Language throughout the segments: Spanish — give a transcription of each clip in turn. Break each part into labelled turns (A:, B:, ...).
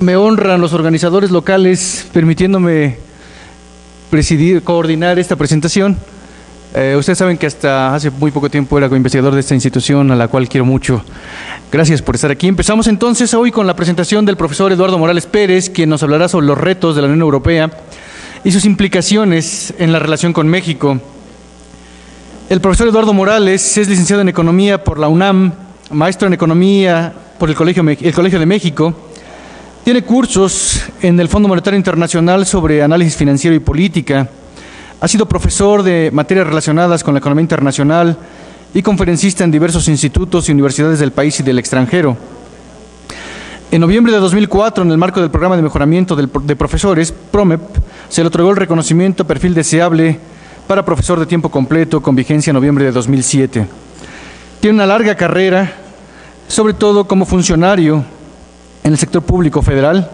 A: me honran los organizadores locales permitiéndome presidir, coordinar esta presentación. Eh, ustedes saben que hasta hace muy poco tiempo era investigador de esta institución a la cual quiero mucho. Gracias por estar aquí. Empezamos entonces hoy con la presentación del profesor Eduardo Morales Pérez, quien nos hablará sobre los retos de la Unión Europea y sus implicaciones en la relación con México. El profesor Eduardo Morales es licenciado en Economía por la UNAM, maestro en Economía por el Colegio, el Colegio de México, tiene cursos en el Fondo Monetario Internacional sobre análisis financiero y política. Ha sido profesor de materias relacionadas con la economía internacional y conferencista en diversos institutos y universidades del país y del extranjero. En noviembre de 2004, en el marco del programa de mejoramiento de profesores, PROMEP, se le otorgó el reconocimiento perfil deseable para profesor de tiempo completo con vigencia en noviembre de 2007. Tiene una larga carrera, sobre todo como funcionario en el sector público federal.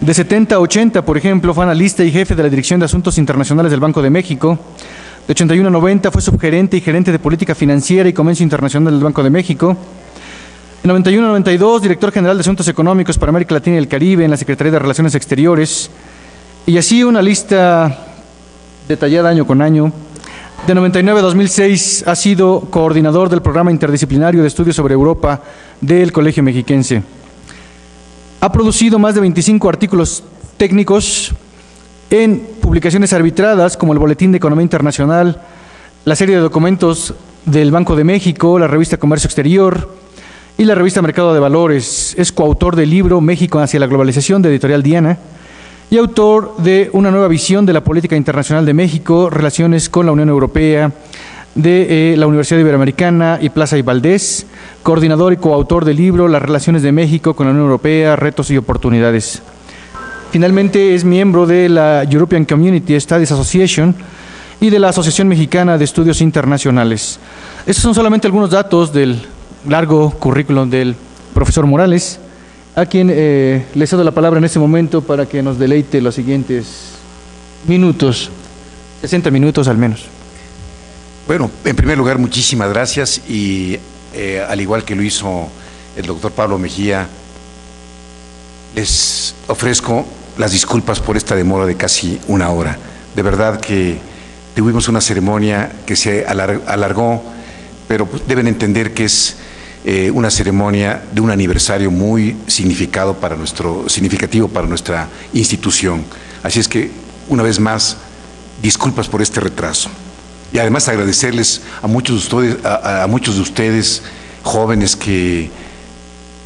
A: De 70 a 80, por ejemplo, fue analista y jefe de la Dirección de Asuntos Internacionales del Banco de México. De 81 a 90 fue subgerente y gerente de Política Financiera y Comercio Internacional del Banco de México. En 91 a 92, director general de Asuntos Económicos para América Latina y el Caribe en la Secretaría de Relaciones Exteriores. Y así una lista detallada año con año. De 99 a 2006 ha sido coordinador del programa interdisciplinario de estudios sobre Europa del Colegio Mexiquense. Ha producido más de 25 artículos técnicos en publicaciones arbitradas como el Boletín de Economía Internacional, la serie de documentos del Banco de México, la revista Comercio Exterior y la revista Mercado de Valores. Es coautor del libro México hacia la globalización de Editorial Diana y autor de una nueva visión de la política internacional de México, relaciones con la Unión Europea, de eh, la Universidad Iberoamericana y Plaza y Valdés, coordinador y coautor del libro Las relaciones de México con la Unión Europea, retos y oportunidades. Finalmente es miembro de la European Community Studies Association y de la Asociación Mexicana de Estudios Internacionales. Estos son solamente algunos datos del largo currículum del profesor Morales, a quien eh, le cedo la palabra en este momento para que nos deleite los siguientes minutos, 60 minutos al menos.
B: Bueno, en primer lugar, muchísimas gracias y eh, al igual que lo hizo el doctor Pablo Mejía, les ofrezco las disculpas por esta demora de casi una hora. De verdad que tuvimos una ceremonia que se alargó, pero pues, deben entender que es eh, una ceremonia de un aniversario muy significado para nuestro, significativo para nuestra institución. Así es que, una vez más, disculpas por este retraso. Y además agradecerles a muchos de ustedes, a, muchos de ustedes jóvenes que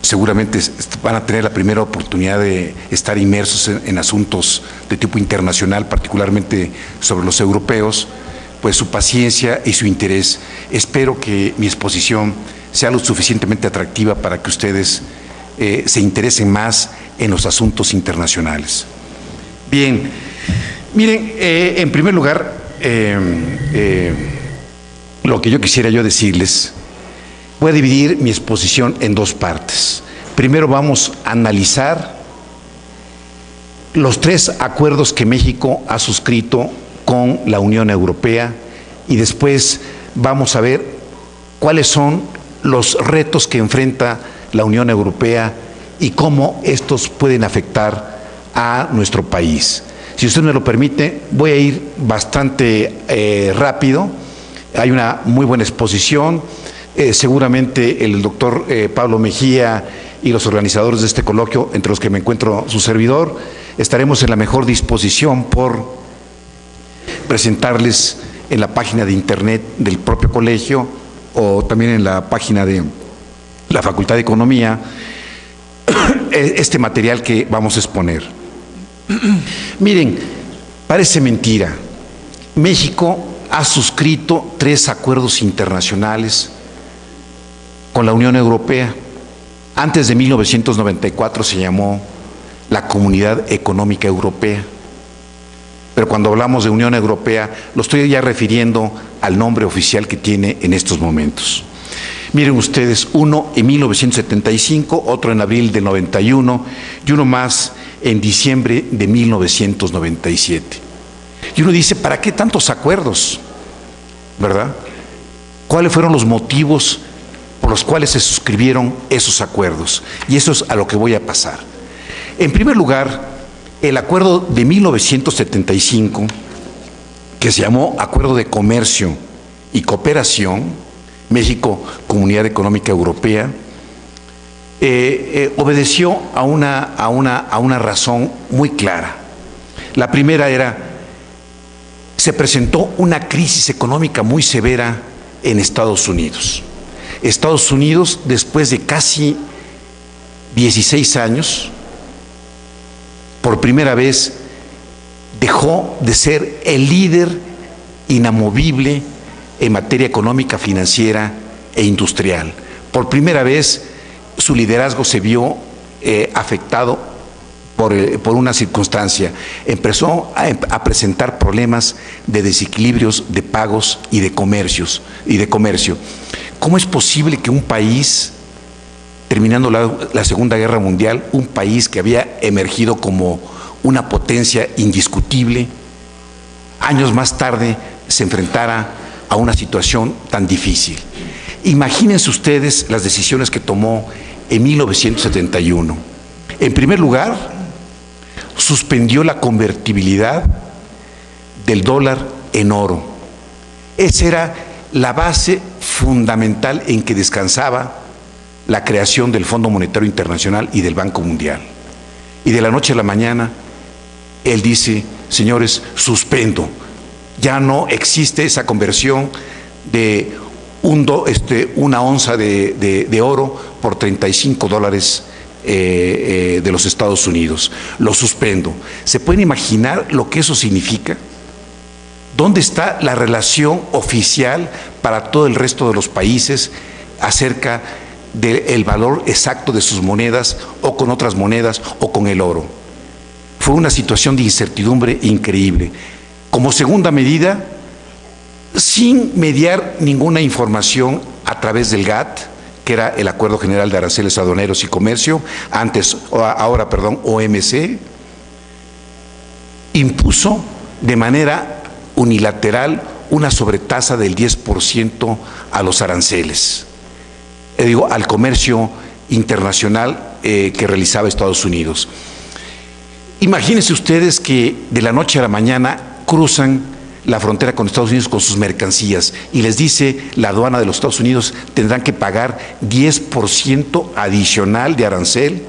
B: seguramente van a tener la primera oportunidad de estar inmersos en, asuntos de tipo internacional, particularmente sobre los europeos, pues su paciencia y su interés. Espero que mi exposición sea lo suficientemente atractiva para que ustedes eh, se interesen más en los asuntos internacionales. Bien, miren, eh, en primer lugar, Em, eh, lo que yo quisiera yo decirles, voy a dividir mi exposición en dos partes. Primero vamos a analizar los tres acuerdos que México ha suscrito con la Unión Europea y después vamos a ver cuáles son los retos que enfrenta la Unión Europea y cómo estos pueden afectar a nuestro país. Si usted me lo permite, voy a ir bastante eh, rápido. Hay una muy buena exposición. Eh, seguramente el doctor eh, Pablo Mejía y los organizadores de este coloquio, entre los que me encuentro su servidor, estaremos en la mejor disposición por presentarles en la página de internet del propio colegio o también en la página de la Facultad de Economía este material que vamos a exponer. Miren, parece mentira. México ha suscrito tres acuerdos internacionales con la Unión Europea. Antes de 1994 se llamó la Comunidad Económica Europea. Pero cuando hablamos de Unión Europea, lo estoy ya refiriendo al nombre oficial que tiene en estos momentos. Miren ustedes, uno en 1975, otro en abril del 91 y uno más en diciembre de 1997. Y uno dice, ¿para qué tantos acuerdos? ¿Verdad? ¿Cuáles fueron los motivos por los cuales se suscribieron esos acuerdos? Y eso es a lo que voy a pasar. En primer lugar, el acuerdo de 1975, que se llamó Acuerdo de Comercio y Cooperación, México, Comunidad Económica Europea, eh, eh, obedeció a una, a, una, a una razón muy clara. La primera era, se presentó una crisis económica muy severa en Estados Unidos. Estados Unidos, después de casi 16 años, por primera vez dejó de ser el líder inamovible en materia económica, financiera e industrial. Por primera vez su liderazgo se vio eh, afectado por, por, una circunstancia. Empezó a, a, presentar problemas de desequilibrios de pagos y de comercios y de comercio. ¿Cómo es posible que un país, terminando la, la Segunda Guerra Mundial, un país que había emergido como una potencia indiscutible, años más tarde se enfrentara a una situación tan difícil? Imagínense ustedes las decisiones que tomó en 1971. En primer lugar, suspendió la convertibilidad del dólar en oro. Esa era la base fundamental en que descansaba la creación del Fondo Monetario Internacional y del Banco Mundial. Y de la noche a la mañana, él dice, señores, suspendo. Ya no existe esa conversión de este, una onza de, oro por 35 dólares eh, eh, de los Estados Unidos. Lo suspendo. ¿Se pueden imaginar lo que eso significa? ¿Dónde está la relación oficial para todo el resto de los países acerca del valor exacto de sus monedas o con otras monedas o con el oro? Fue una situación de incertidumbre increíble. Como segunda medida, sin mediar ninguna información a través del GATT, que era el Acuerdo General de Aranceles Aduaneros y Comercio, antes, ahora, perdón, OMC, impuso de manera unilateral una sobretasa del 10% a los aranceles, eh, digo, al comercio internacional eh, que realizaba Estados Unidos. Imagínense ustedes que de la noche a la mañana cruzan la frontera con Estados Unidos con sus mercancías y les dice la aduana de los Estados Unidos tendrán que pagar 10% adicional de arancel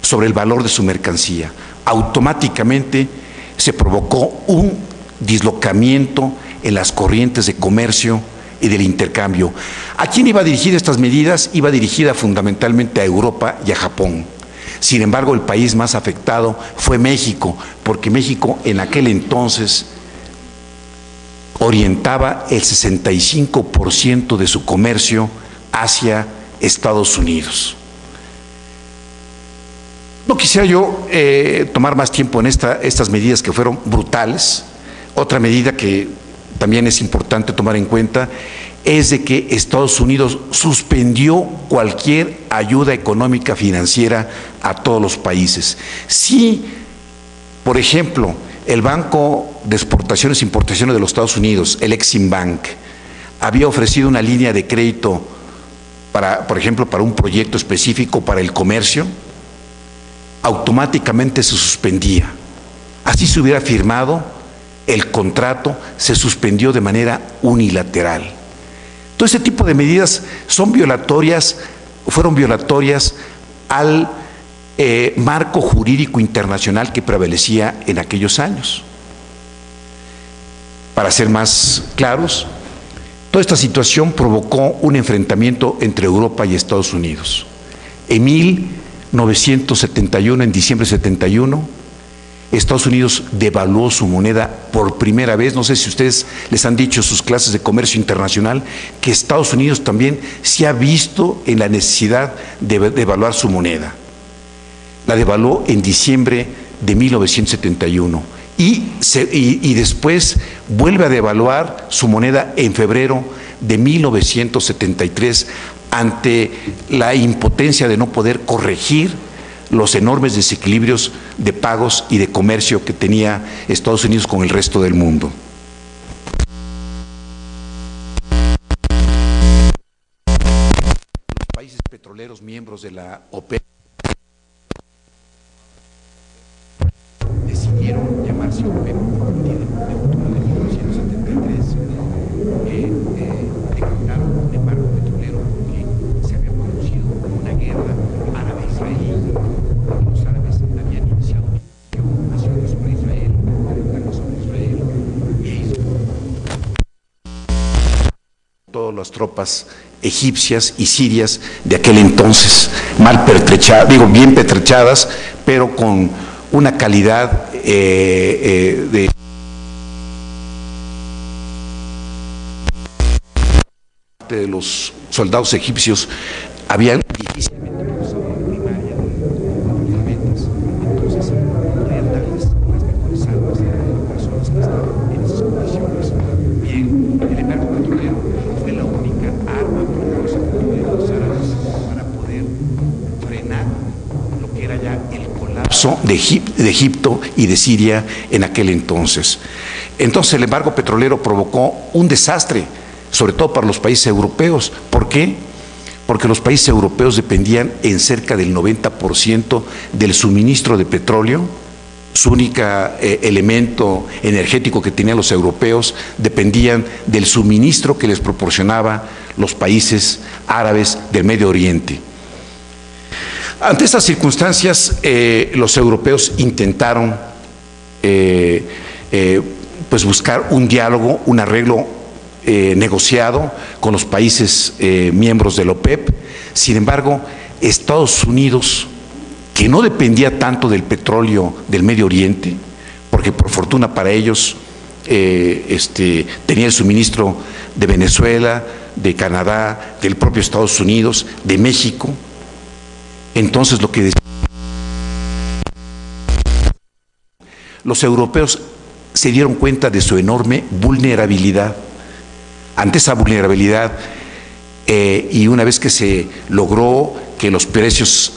B: sobre el valor de su mercancía. Automáticamente se provocó un dislocamiento en las corrientes de comercio y del intercambio. ¿A quién iba dirigida estas medidas? Iba dirigida fundamentalmente a Europa y a Japón. Sin embargo, el país más afectado fue México, porque México en aquel entonces orientaba el 65% de su comercio hacia Estados Unidos. No quisiera yo eh, tomar más tiempo en esta, estas medidas que fueron brutales. Otra medida que también es importante tomar en cuenta es de que Estados Unidos suspendió cualquier ayuda económica financiera a todos los países. Si, por ejemplo, el Banco de Exportaciones e Importaciones de los Estados Unidos, el Exim Bank, había ofrecido una línea de crédito para, por ejemplo, para un proyecto específico para el comercio, automáticamente se suspendía. Así se hubiera firmado, el contrato se suspendió de manera unilateral. Todo ese tipo de medidas son violatorias, fueron violatorias al eh, marco jurídico internacional que prevalecía en aquellos años. Para ser más claros, toda esta situación provocó un enfrentamiento entre Europa y Estados Unidos. En 1971, en diciembre de 71, Estados Unidos devaluó su moneda por primera vez. No sé si ustedes les han dicho sus clases de comercio internacional que Estados Unidos también se ha visto en la necesidad de devaluar su moneda la devaluó en diciembre de 1971 y, se, y, después vuelve a devaluar su moneda en febrero de 1973 ante la impotencia de no poder corregir los enormes desequilibrios de pagos y de comercio que tenía Estados Unidos con el resto del mundo. Los países petroleros miembros de la OPEP tropas egipcias y sirias de aquel entonces, mal pertrechadas, digo bien pertrechadas, pero con una calidad eh, eh, de de los soldados egipcios habían difícilmente cruzado la primaria los metas, entonces podían darles las mejores armas a las personas que estaban en esas condiciones. Bien, el embargo petrolero fue la única arma poderosa que tuvieron los árabes para poder frenar lo que era ya el colapso de, Egip- de Y de Siria en aquel entonces. Entonces el embargo petrolero provocó un desastre, sobre todo para los países europeos. ¿Por qué? Porque los países europeos dependían en cerca del 90% del suministro de petróleo, su único elemento energético que tenían los europeos, dependían del suministro que les proporcionaba los países árabes del Medio Oriente. Ante estas circunstancias, eh, los europeos intentaron eh, eh, pues buscar un diálogo, un arreglo negociado con los países miembros del OPEP. Sin embargo, Estados Unidos, que no dependía tanto del petróleo del Medio Oriente, porque por fortuna para ellos este, tenía el suministro de Venezuela, de Canadá, del propio Estados Unidos, de México, entonces lo que decía los europeos se dieron cuenta de su enorme vulnerabilidad. Ante esa vulnerabilidad, eh, y una vez que se logró que los precios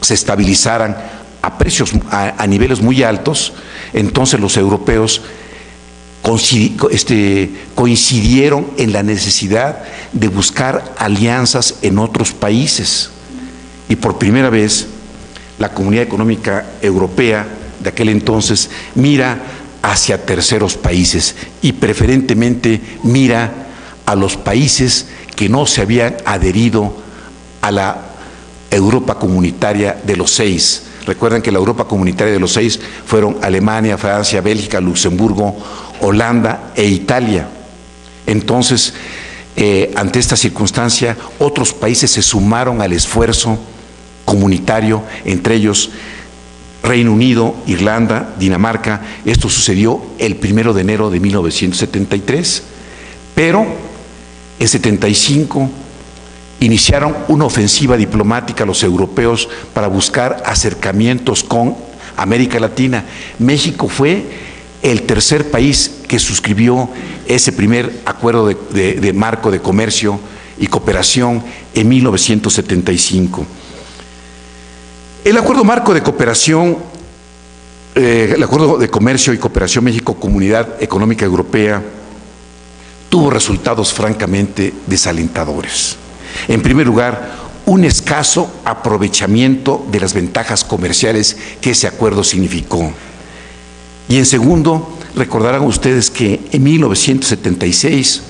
B: se estabilizaran a precios a, niveles muy altos, entonces los europeos este, coincidieron en la necesidad de buscar alianzas en otros países. Y por primera vez, la Comunidad Económica Europea de aquel entonces mira hacia terceros países y preferentemente mira a los países que no se habían adherido a la Europa comunitaria de los seis. Recuerden que la Europa comunitaria de los seis fueron Alemania, Francia, Bélgica, Luxemburgo, Holanda e Italia. Entonces, eh, ante esta circunstancia, otros países se sumaron al esfuerzo comunitario, entre ellos Reino Unido, Irlanda, Dinamarca. Esto sucedió el primero de enero de 1973, pero en 75 iniciaron una ofensiva diplomática los europeos para buscar acercamientos con América Latina. México fue el tercer país que suscribió ese primer acuerdo de, marco de comercio y cooperación en 1975. El acuerdo marco de cooperación, eh, el acuerdo de comercio y cooperación México-Comunidad Económica Europea, tuvo resultados francamente desalentadores. En primer lugar, un escaso aprovechamiento de las ventajas comerciales que ese acuerdo significó. Y en segundo, recordarán ustedes que en 1976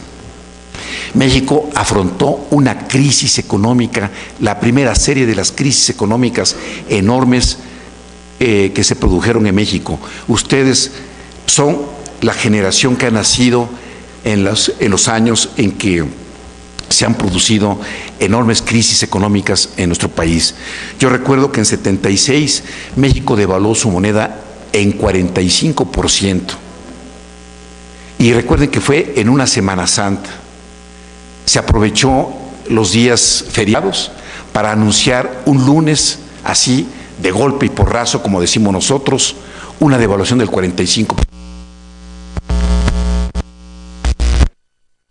B: México afrontó una crisis económica, la primera serie de las crisis económicas enormes eh, que se produjeron en México. Ustedes son la generación que ha nacido en los, años en que se han producido enormes crisis económicas en nuestro país. Yo recuerdo que en 76 México devaluó su moneda en 45%. Y recuerden que fue en una Semana Santa. Se aprovechó los días feriados para anunciar un lunes así, de golpe y porrazo, como decimos nosotros, una devaluación del 45%.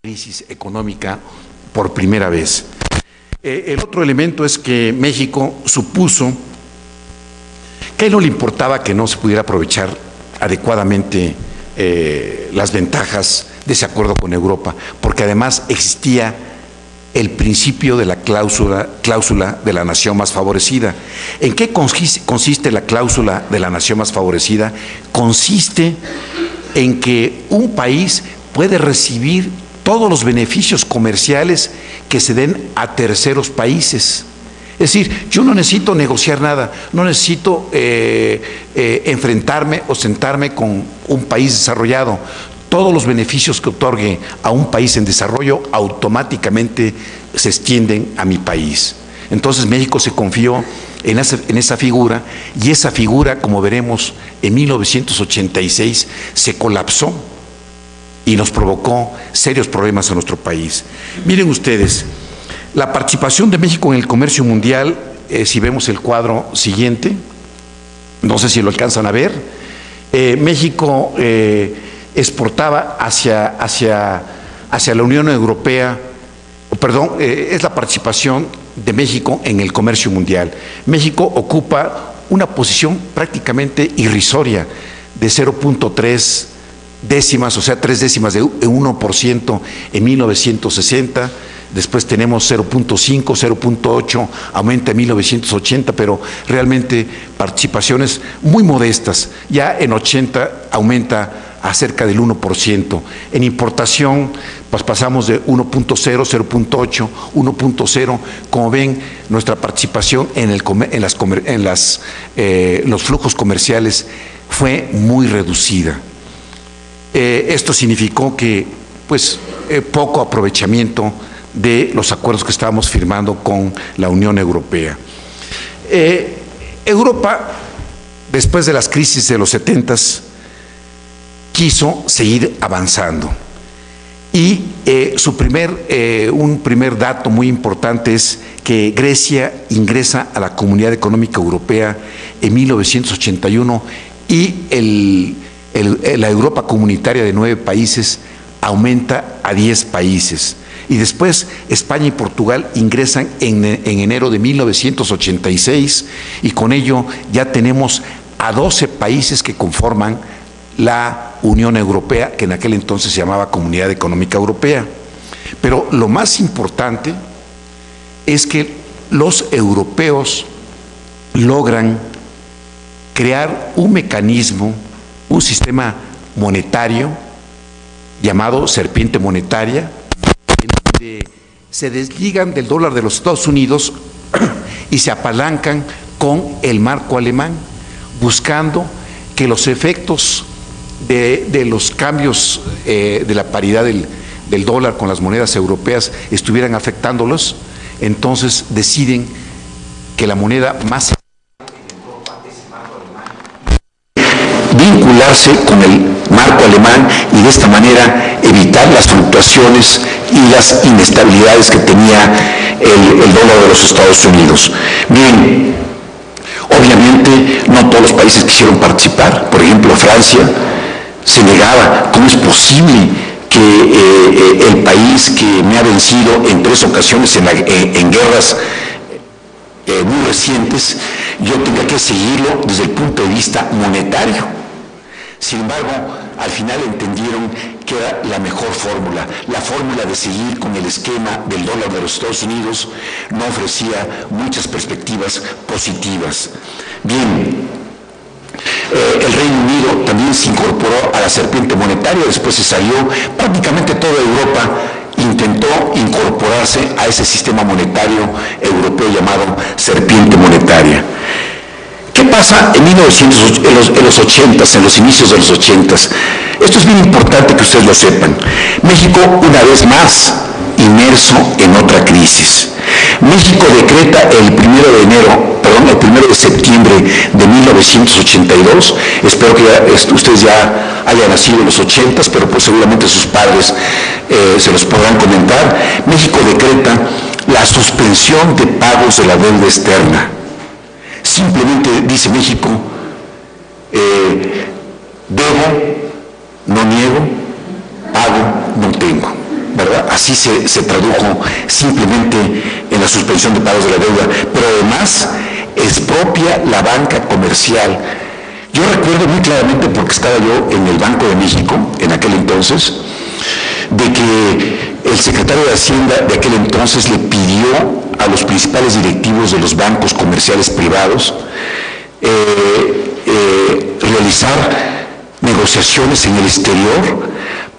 B: crisis económica por primera vez. Eh, el otro elemento es que México supuso que no le importaba que no se pudiera aprovechar adecuadamente eh, las ventajas de ese acuerdo con Europa, porque además existía el principio de la cláusula, cláusula de la nación más favorecida. ¿En qué consiste, la cláusula de la nación más favorecida? Consiste en que un país puede recibir todos los beneficios comerciales que se den a terceros países. Es decir, yo no necesito negociar nada, no necesito eh, eh, enfrentarme o sentarme con un país desarrollado. Todos los beneficios que otorgue a un país en desarrollo automáticamente se extienden a mi país. Entonces México se confió en esa, en esa, figura y esa figura, como veremos, en 1986 se colapsó y nos provocó serios problemas a nuestro país. Miren ustedes, la participación de México en el comercio mundial, eh, si vemos el cuadro siguiente, no sé si lo alcanzan a ver, eh, México eh, exportaba hacia, hacia, hacia la Unión Europea, perdón, es la participación de México en el comercio mundial. México ocupa una posición prácticamente irrisoria de 0.3 décimas, o sea, tres décimas de 1% en 1960, después tenemos 0.5, 0.8, aumenta en 1980, pero realmente participaciones muy modestas. Ya en 80 aumenta a cerca del 1%. En importación, pues pasamos de 1.0, 0.8, 1.0. Como ven, nuestra participación en, el, en, las, en las, eh, los flujos comerciales fue muy reducida. Eh, esto significó que, pues, eh, poco aprovechamiento de los acuerdos que estábamos firmando con la Unión Europea. Europa, después de las crisis de los 70, quiso seguir avanzando. Y su primer, un primer dato muy importante es que Grecia ingresa a la Comunidad Económica Europea en 1981 y el la Europa comunitaria de nueve países aumenta a diez países. Y después España y Portugal ingresan en, enero de 1986 y con ello ya tenemos a 12 países que conforman la Unión Europea, que en aquel entonces se llamaba Comunidad Económica Europea. Pero lo más importante es que los europeos logran crear un mecanismo un sistema monetario llamado serpiente monetaria, en donde se desligan del dólar de los Estados Unidos y se apalancan con el marco alemán, buscando que los efectos de, los cambios eh, de la paridad del, del dólar con las monedas europeas estuvieran afectándolos, entonces deciden que la moneda más vincularse con el marco alemán y de esta manera evitar las fluctuaciones y las inestabilidades que tenía el, dólar de los Estados Unidos. Bien, obviamente no todos los países quisieron participar, por ejemplo Francia se negaba, ¿cómo es posible que eh, eh, el país que me ha vencido en tres ocasiones en, eh, en guerras muy recientes, yo tenga que seguirlo desde el punto de vista monetario? Sin embargo, al final entendieron que era la mejor fórmula. La fórmula de seguir con el esquema del dólar de los Estados Unidos no ofrecía muchas perspectivas positivas. Bien, eh, el Reino Unido también se incorporó a la serpiente monetaria, después se salió, prácticamente toda Europa intentó incorporarse a ese sistema monetario europeo llamado serpiente monetaria. ¿Qué pasa en, 1900, en, los, en los 80, en los inicios de los 80? Esto es bien importante que ustedes lo sepan. México, una vez más, inmerso en otra crisis. México decreta el primero de enero, perdón, el primero de septiembre de 1982, espero que ustedes ya hayan nacido en los 80, pero pues seguramente sus padres eh, se los podrán comentar, México decreta la suspensión de pagos de la deuda externa Simplemente dice México, eh, debo, no niego, pago, no tengo. Así se, se, tradujo simplemente en la suspensión de pagos de la deuda. Pero además expropia la banca comercial. Yo recuerdo muy claramente, porque estaba yo en el Banco de México en aquel entonces, de que el secretario de Hacienda de aquel entonces le pidió a los principales directivos de los bancos comerciales privados eh, eh, realizar negociaciones en el exterior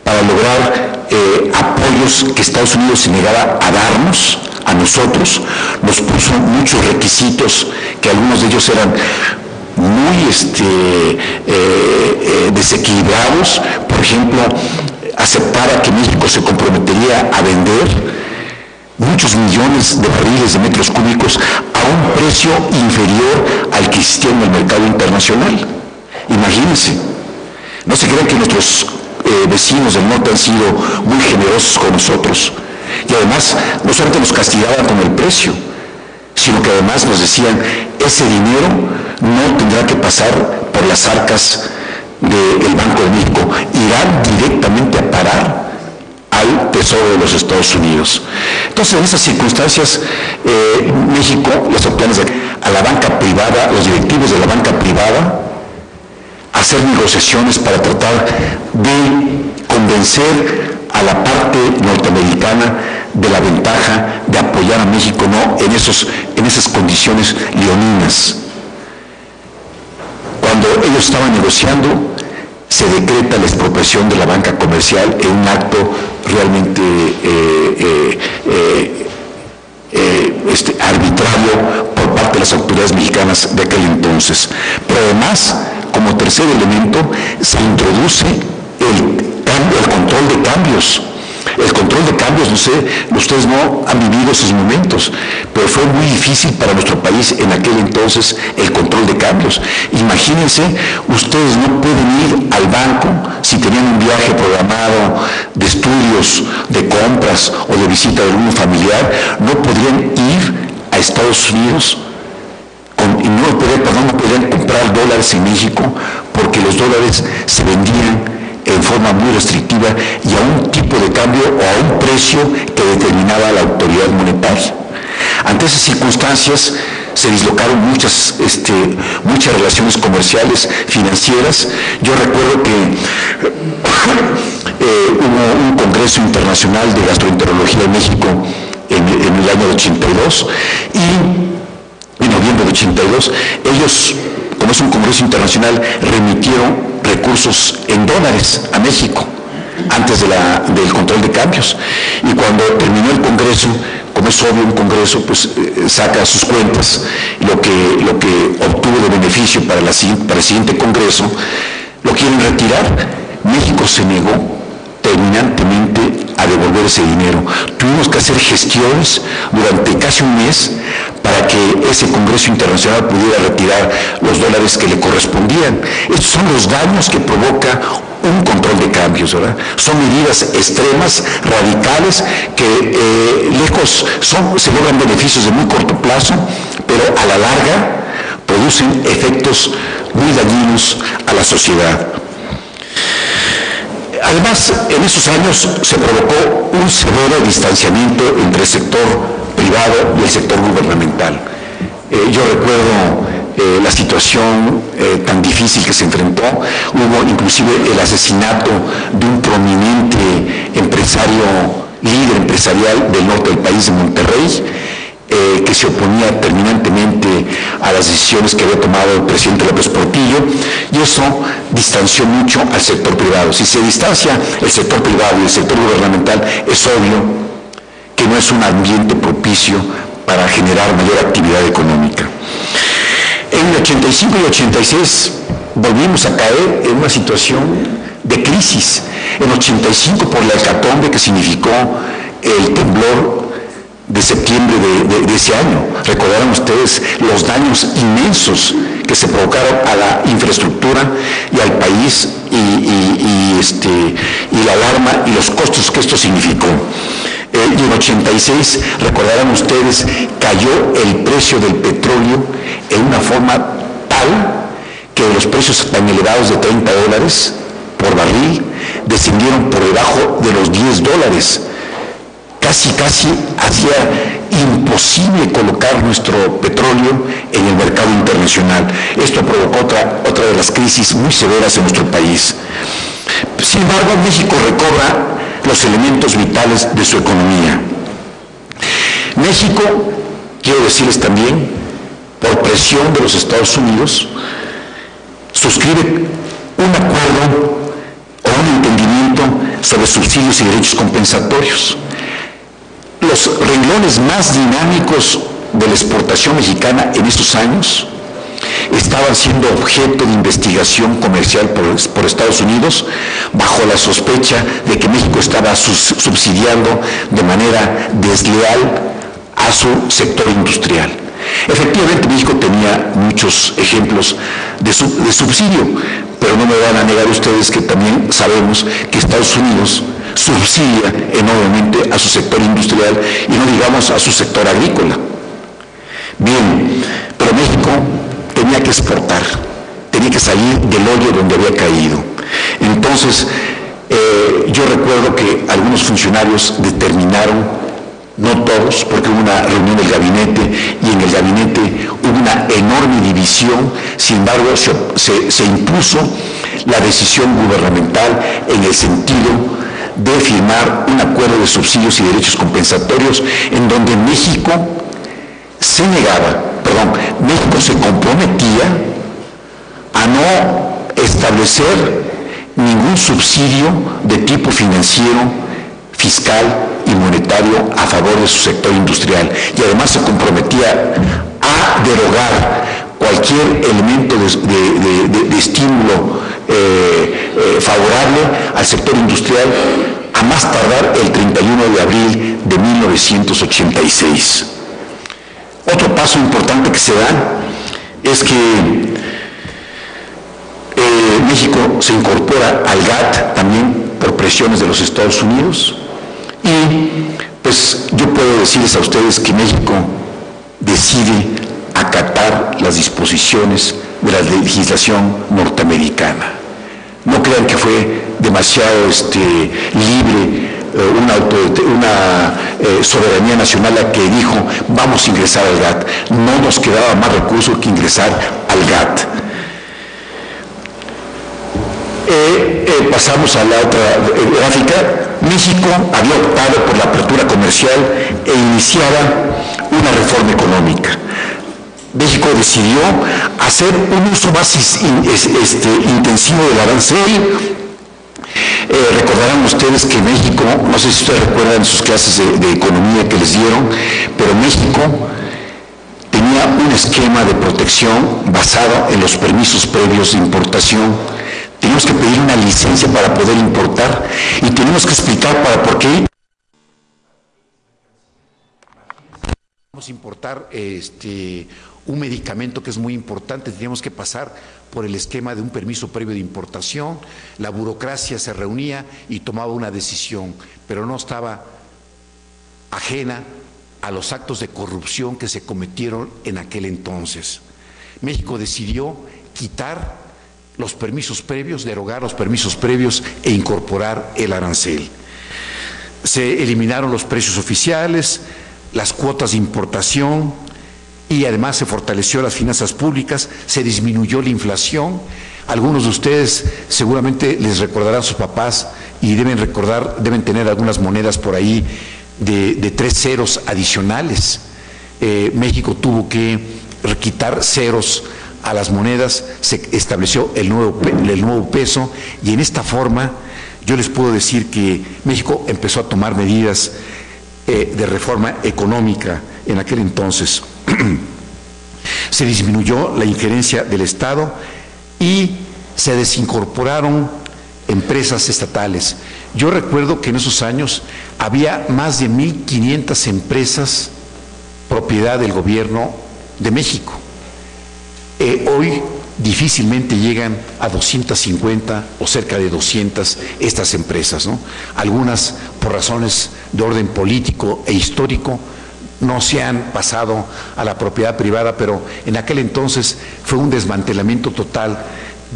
B: para lograr eh, apoyos que Estados Unidos se negaba a darnos, a nosotros, nos puso muchos requisitos que algunos de ellos eran muy este, eh, eh, desequilibrados. Por ejemplo, aceptara que México se comprometería a vender muchos millones de barriles de metros cúbicos a un precio inferior al que existía en el mercado internacional. Imagínense, no se crean que nuestros eh, vecinos del norte han sido muy generosos con nosotros. Y además, no solamente nos castigaban con el precio, sino que además nos decían, ese dinero no tendrá que pasar por las arcas del Banco de México, irá directamente a parar al Tesoro de los Estados Unidos. Entonces, en esas circunstancias, eh, México, las autoridades a la banca privada, los directivos de la banca privada, hacer negociaciones para tratar de convencer a la parte norteamericana de la ventaja de apoyar a México, no en, esos, en esas condiciones leoninas. Cuando ellos estaban negociando, se decreta la expropiación de la banca comercial en un acto realmente eh, eh, eh, este, arbitrario por parte de las autoridades mexicanas de aquel entonces. Pero además, como tercer elemento, se introduce el, control de cambios el control de cambios, no sé, ustedes no han vivido esos momentos, pero fue muy difícil para nuestro país en aquel entonces el control de cambios. Imagínense, ustedes no pueden ir al banco si tenían un viaje programado de estudios, de compras o de visita de algún familiar, no podrían ir a Estados Unidos y no podrían comprar dólares en México porque los dólares se vendían en forma muy restrictiva y a un tipo de cambio o a un precio que determinaba la autoridad monetaria. Ante esas circunstancias se dislocaron muchas, este, muchas relaciones comerciales, financieras. Yo recuerdo que eh, hubo un Congreso Internacional de Gastroenterología en México en el año 82 y en noviembre de 82 ellos, como es un Congreso Internacional, remitieron recursos en dólares a México antes del control de cambios. Y cuando terminó el Congreso, como es obvio, un Congreso pues eh, saca sus cuentas, lo que, lo que obtuvo de beneficio para, para el siguiente Congreso, lo quieren retirar. México se negó terminantemente a devolver ese dinero. Tuvimos que hacer gestiones durante casi un mes para que ese Congreso Internacional pudiera retirar los dólares que le correspondían. Estos son los daños que provoca un control de cambios, ¿verdad? Son medidas extremas, radicales, que eh, lejos son, se logran beneficios de muy corto plazo, pero a la larga producen efectos muy dañinos a la sociedad. Además, en esos años se provocó un severo distanciamiento entre el sector privado y el sector gubernamental. Eh, yo recuerdo eh, la situación eh, tan difícil que se enfrentó, hubo inclusive el asesinato de un prominente empresario, líder empresarial del norte del país, de Monterrey, eh, que se oponía terminantemente a las decisiones que había tomado el presidente López Portillo, y eso distanció mucho al sector privado. Si se distancia el sector privado y el sector gubernamental, es obvio que no es un ambiente propicio para generar mayor actividad económica. En el 85 y 86 volvimos a caer en una situación de crisis. En 85 por la hecatombe que significó el temblor de septiembre de, ese año. Recordarán ustedes los daños inmensos que se provocaron a la infraestructura y al país y, este, y la alarma y los costos que esto significó. Eh, y en 86, recordarán ustedes, cayó el precio del petróleo en una forma tal que los precios tan elevados de 30 dólares por barril descendieron por debajo de los 10 dólares casi, casi hacía imposible colocar nuestro petróleo en el mercado internacional. Esto provocó otra, otra de las crisis muy severas en nuestro país. Sin embargo, México recobra los elementos vitales de su economía. México, quiero decirles también, por presión de los Estados Unidos, suscribe un acuerdo o un entendimiento sobre subsidios y derechos compensatorios los renglones más dinámicos de la exportación mexicana en estos años estaban siendo objeto de investigación comercial por, Estados Unidos bajo la sospecha de que México estaba subsidiando de manera desleal a su sector industrial. Efectivamente, México tenía muchos ejemplos de, subsidio, pero no me van a negar ustedes que también sabemos que Estados Unidos subsidia enormemente a su sector industrial y no digamos a su sector agrícola. Bien, pero México tenía que exportar, tenía que salir del hoyo donde había caído. Entonces, eh, yo recuerdo que algunos funcionarios determinaron no todos, porque hubo una reunión del gabinete y en el gabinete hubo una enorme división, sin embargo se, impuso la decisión gubernamental en el sentido de firmar un acuerdo de subsidios y derechos compensatorios en donde México se negaba, perdón, México se comprometía a no establecer ningún subsidio de tipo financiero, fiscal y monetario a favor de su sector industrial. Y además se comprometía a derogar cualquier elemento de, estímulo eh, eh, favorable al sector industrial a más tardar el 31 de abril de 1986. Otro paso importante que se da es que eh, México se incorpora al GATT también por presiones de los Estados Unidos. Y pues yo puedo decirles a ustedes que México decide acatar las disposiciones de la legislación norteamericana. No crean que fue demasiado este, libre eh, una, una eh, soberanía nacional la que dijo vamos a ingresar al GATT. No nos quedaba más recursos que ingresar al GATT. Eh, pasamos a la otra gráfica. México había optado por la apertura comercial e iniciaba una reforma económica. México decidió hacer un uso más este, intensivo del arancel. Eh, recordarán ustedes que México, no sé si ustedes recuerdan sus clases de economía que les dieron, pero México tenía un esquema de protección basado en los permisos previos de importación tenemos que pedir una licencia para poder importar y tenemos que explicar para por qué importar este, un medicamento que es muy importante, teníamos que pasar por el esquema de un permiso previo de importación, la burocracia se reunía y tomaba una decisión, pero no estaba ajena a los actos de corrupción que se cometieron en aquel entonces. México decidió quitar los permisos previos, derogar los permisos previos e incorporar el arancel. Se eliminaron los precios oficiales, las cuotas de importación y además se fortaleció las finanzas públicas, se disminuyó la inflación. Algunos de ustedes seguramente les recordarán sus papás y deben recordar, deben tener algunas monedas por ahí de, tres ceros adicionales. Eh, México tuvo que quitar ceros a las monedas, se estableció el nuevo, el nuevo peso y en esta forma yo les puedo decir que México empezó a tomar medidas eh, de reforma económica en aquel entonces. se disminuyó la injerencia del Estado y se desincorporaron empresas estatales. Yo recuerdo que en esos años había más de 1.500 empresas propiedad del gobierno de México. Eh, hoy difícilmente llegan a 250 o cerca de 200 estas empresas. ¿no? Algunas, por razones de orden político e histórico, no se han pasado a la propiedad privada, pero en aquel entonces fue un desmantelamiento total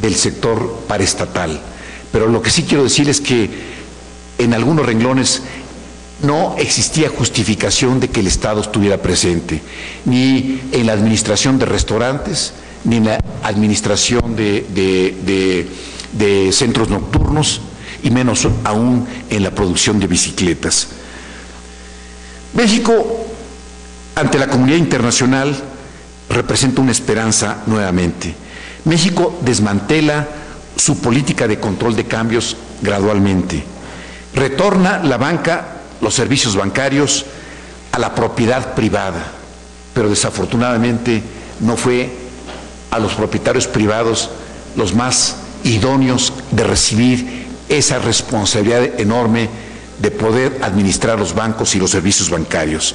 B: del sector paraestatal. Pero lo que sí quiero decir es que en algunos renglones no existía justificación de que el Estado estuviera presente, ni en la administración de restaurantes, ni en la administración de, centros nocturnos y menos aún en la producción de bicicletas. México, ante la comunidad internacional, representa una esperanza nuevamente. México desmantela su política de control de cambios gradualmente. Retorna la banca, los servicios bancarios, a la propiedad privada, pero desafortunadamente no fue a los propietarios privados los más idóneos de recibir esa responsabilidad enorme de poder administrar los bancos y los servicios bancarios.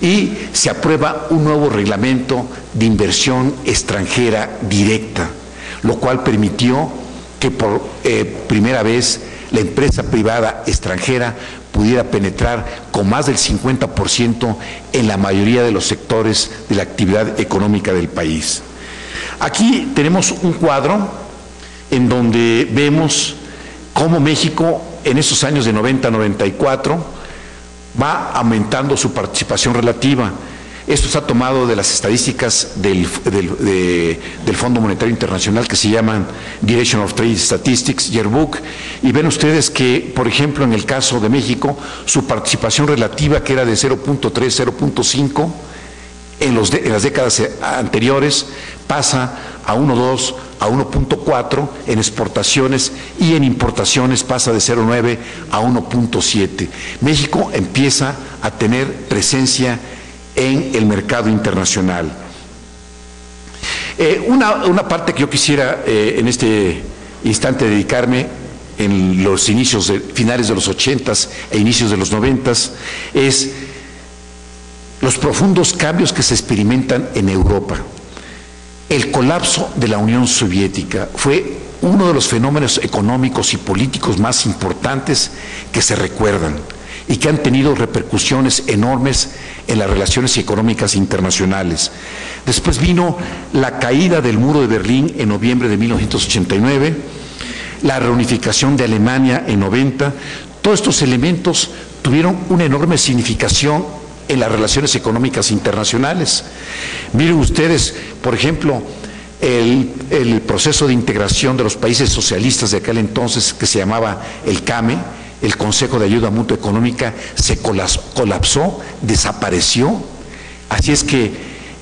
B: Y se aprueba un nuevo reglamento de inversión extranjera directa, lo cual permitió que por eh, primera vez la empresa privada extranjera pudiera penetrar con más del 50% en la mayoría de los sectores de la actividad económica del país. Aquí tenemos un cuadro en donde vemos cómo México en esos años de 90-94 va aumentando su participación relativa. Esto está tomado de las estadísticas del, Fondo Monetario Internacional que se llaman Direction of Trade Statistics, Yearbook, y ven ustedes que, por ejemplo, en el caso de México, su participación relativa, que era de 0.3, 0.5, en, las décadas anteriores, pasa a 1.2, a 1.4 en exportaciones y en importaciones pasa de 0.9 a 1.7. México empieza a tener presencia en el mercado internacional. Eh, una, parte que yo quisiera eh, en este instante dedicarme en los inicios, de, finales de los 80 e inicios de los 90 es los profundos cambios que se experimentan en Europa. El colapso de la Unión Soviética fue uno de los fenómenos económicos y políticos más importantes que se recuerdan y que han tenido repercusiones enormes en las relaciones económicas internacionales. Después vino la caída del muro de Berlín en noviembre de 1989, la reunificación de Alemania en 90. Todos estos elementos tuvieron una enorme significación en las relaciones económicas internacionales. Miren ustedes, por ejemplo, el, proceso de integración de los países socialistas de aquel entonces, que se llamaba el CAME, el Consejo de Ayuda Mutua Económica, se colapsó, desapareció. Así es que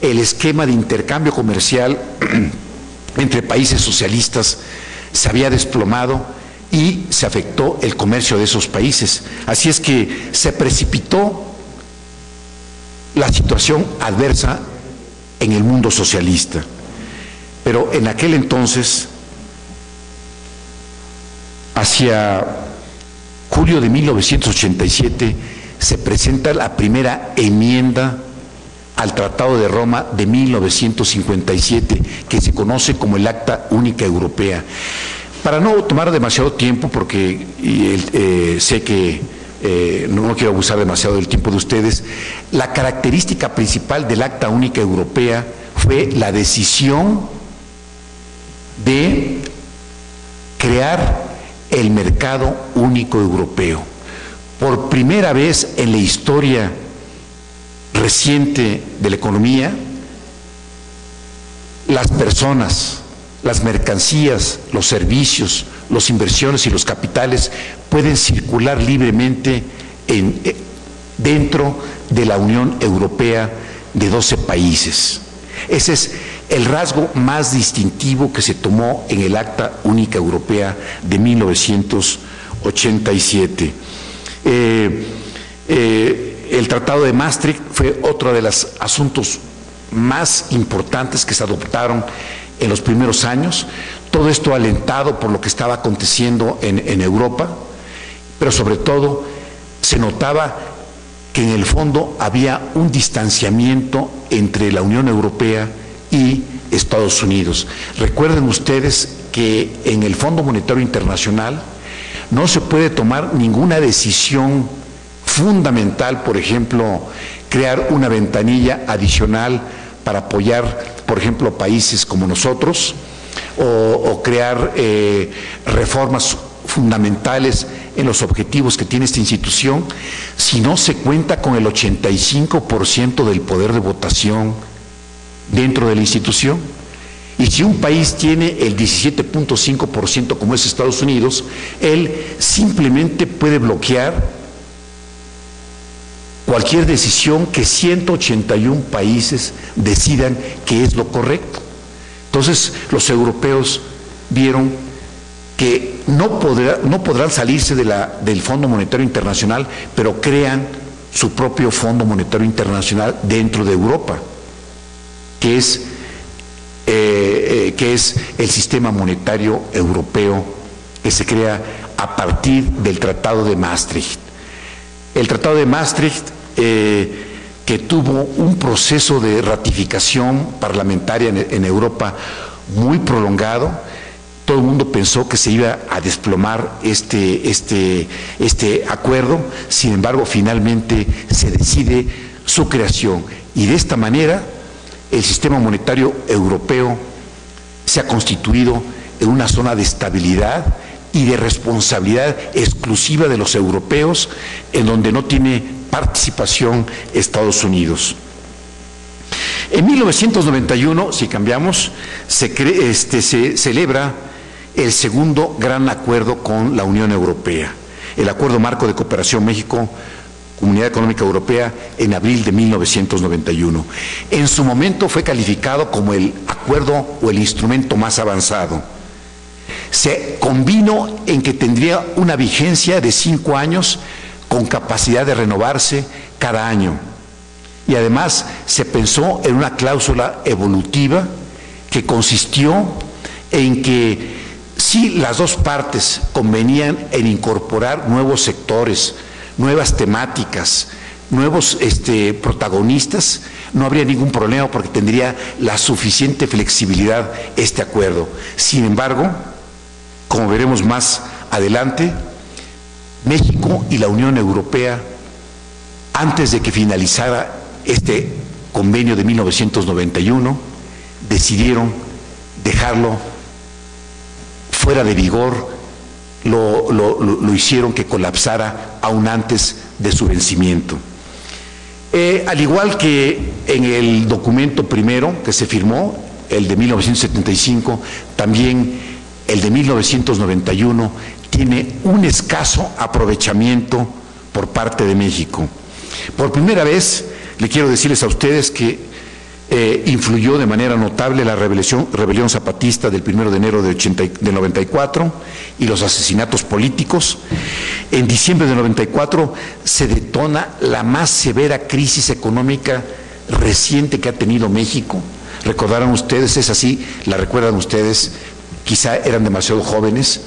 B: el esquema de intercambio comercial entre países socialistas se había desplomado y se afectó el comercio de esos países. Así es que se precipitó la situación adversa en el mundo socialista. Pero en aquel entonces, hacia julio de 1987, se presenta la primera enmienda al Tratado de Roma de 1957, que se conoce como el Acta Única Europea. Para no tomar demasiado tiempo, porque eh, sé que eh, no, quiero abusar demasiado del tiempo de ustedes, la característica principal del Acta Única Europea fue la decisión de crear el mercado único europeo. Por primera vez en la historia reciente de la economía, las personas, las mercancías, los servicios, las inversiones y los capitales pueden circular libremente en, eh, dentro de la Unión Europea de 12 países. Ese es el rasgo más distintivo que se tomó en el Acta Única Europea de 1987. Eh, eh, el Tratado de Maastricht fue otro de los asuntos más importantes que se adoptaron en los primeros años, todo esto alentado por lo que estaba aconteciendo en, Europa, pero sobre todo se notaba que en el fondo había un distanciamiento entre la Unión Europea y Estados Unidos. Recuerden ustedes que en el Fondo Monetario Internacional no se puede tomar ninguna decisión fundamental, por ejemplo, crear una ventanilla adicional para apoyar por ejemplo, países como nosotros, o, crear eh, reformas fundamentales en los objetivos que tiene esta institución, si no se cuenta con el 85% del poder de votación dentro de la institución. Y si un país tiene el 17.5% como es Estados Unidos, él simplemente puede bloquear cualquier decisión que 181 países decidan que es lo correcto. Entonces los europeos vieron que no, no podrán salirse del Fondo Monetario Internacional, pero crean su propio Fondo Monetario Internacional dentro de Europa, que es eh, eh, que es el sistema monetario europeo que se crea a partir del Tratado de Maastricht. El Tratado de Maastricht, eh, que tuvo un proceso de ratificación parlamentaria en, Europa muy prolongado, todo el mundo pensó que se iba a desplomar este, este, este acuerdo, sin embargo, finalmente se decide su creación. Y de esta manera el sistema monetario europeo se ha constituido en una zona de estabilidad y de responsabilidad exclusiva de los europeos, en donde no tiene participación Estados Unidos. En 1991, si cambiamos, se, este, se celebra el segundo gran acuerdo con la Unión Europea, el Acuerdo Marco de Cooperación México Comunidad Económica Europea en abril de 1991. En su momento fue calificado como el acuerdo o el instrumento más avanzado. Se convino en que tendría una vigencia de cinco años con capacidad de renovarse cada año. Y además se pensó en una cláusula evolutiva que consistió en que si las dos partes convenían en incorporar nuevos sectores, nuevas temáticas, nuevos este, protagonistas, no habría ningún problema porque tendría la suficiente flexibilidad este acuerdo. Sin embargo, como veremos más adelante, México y la Unión Europea, antes de que finalizara este convenio de 1991, decidieron dejarlo fuera de vigor lo, hicieron que colapsara aún antes de su vencimiento. Eh, al igual que en el documento primero que se firmó, el de 1975, también el de 1991 tiene un escaso aprovechamiento por parte de México. Por primera vez, le quiero decirles a ustedes que eh, influyó de manera notable la rebelión, rebelión zapatista del 1 de enero de, 94 y los asesinatos políticos. En diciembre de 94 se detona la más severa crisis económica reciente que ha tenido México. Recordarán ustedes, es así, la recuerdan ustedes, quizá eran demasiado jóvenes,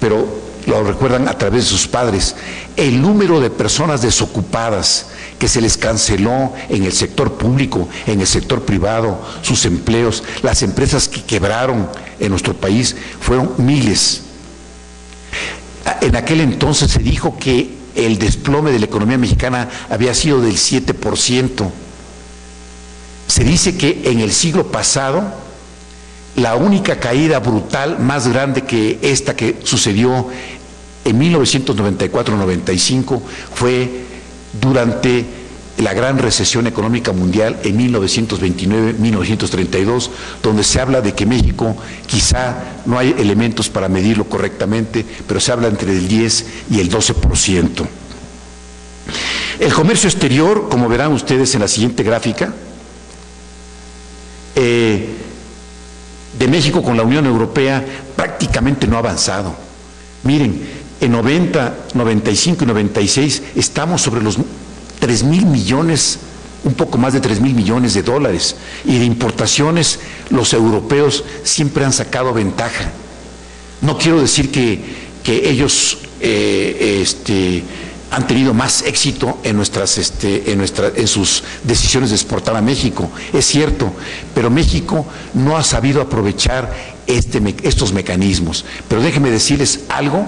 B: pero lo recuerdan a través de sus padres. El número de personas desocupadas, que se les canceló en el sector público, en el sector privado, sus empleos, las empresas que quebraron en nuestro país fueron miles. En aquel entonces se dijo que el desplome de la economía mexicana había sido del 7%. Se dice que en el siglo pasado la única caída brutal más grande que esta que sucedió en 1994-95 fue durante la gran recesión económica mundial en 1929-1932, donde se habla de que México quizá no hay elementos para medirlo correctamente, pero se habla entre el 10 y el 12%. El comercio exterior, como verán ustedes en la siguiente gráfica, eh, de México con la Unión Europea prácticamente no ha avanzado. Miren, en 90, 95 y 96 estamos sobre los 3 mil millones, un poco más de 3 mil millones de dólares. Y de importaciones los europeos siempre han sacado ventaja. No quiero decir que, que ellos eh, este, han tenido más éxito en, nuestras, este, en, nuestra, en sus decisiones de exportar a México. Es cierto, pero México no ha sabido aprovechar este, estos mecanismos. Pero déjenme decirles algo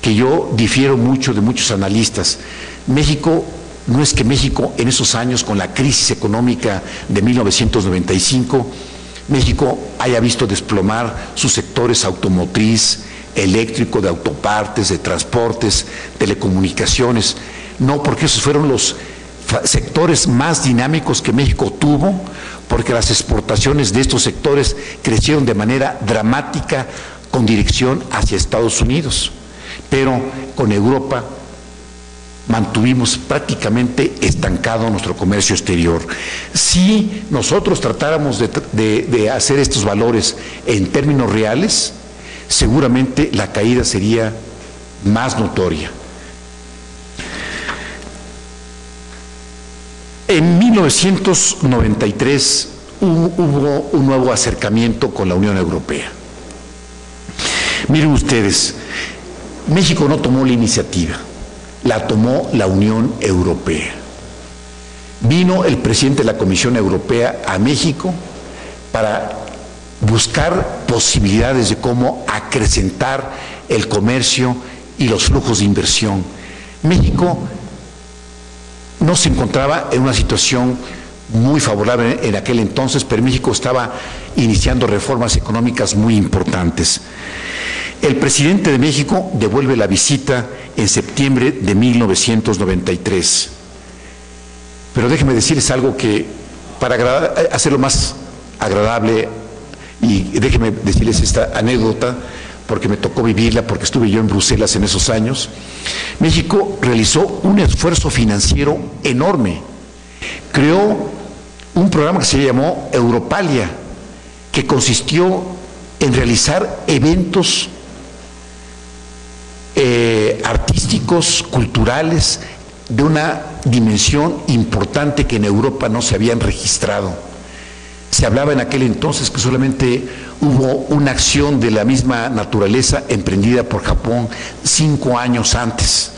B: que yo difiero mucho de muchos analistas. México, no es que México en esos años, con la crisis económica de 1995, México haya visto desplomar sus sectores automotriz, eléctrico, de autopartes, de transportes, telecomunicaciones. No, porque esos fueron los sectores más dinámicos que México tuvo, porque las exportaciones de estos sectores crecieron de manera dramática con dirección hacia Estados Unidos pero con Europa mantuvimos prácticamente estancado nuestro comercio exterior. Si nosotros tratáramos de, hacer estos valores en términos reales, seguramente la caída sería más notoria. En 1993 hubo un nuevo acercamiento con la Unión Europea. Miren ustedes, México no tomó la iniciativa, la tomó la Unión Europea. Vino el presidente de la Comisión Europea a México para buscar posibilidades de cómo acrecentar el comercio y los flujos de inversión. México no se encontraba en una situación muy favorable en aquel entonces, pero México estaba iniciando reformas económicas muy importantes. El presidente de México devuelve la visita en septiembre de 1993. Pero déjenme decirles algo que, para hacerlo más agradable, y déjenme decirles esta anécdota, porque me tocó vivirla, porque estuve yo en Bruselas en esos años, México realizó un esfuerzo financiero enorme. Creó un programa que se llamó Europalia, que consistió en realizar eventos eh, artísticos, culturales, de una dimensión importante que en Europa no se habían registrado. Se hablaba en aquel entonces que solamente hubo una acción de la misma naturaleza emprendida por Japón cinco años antes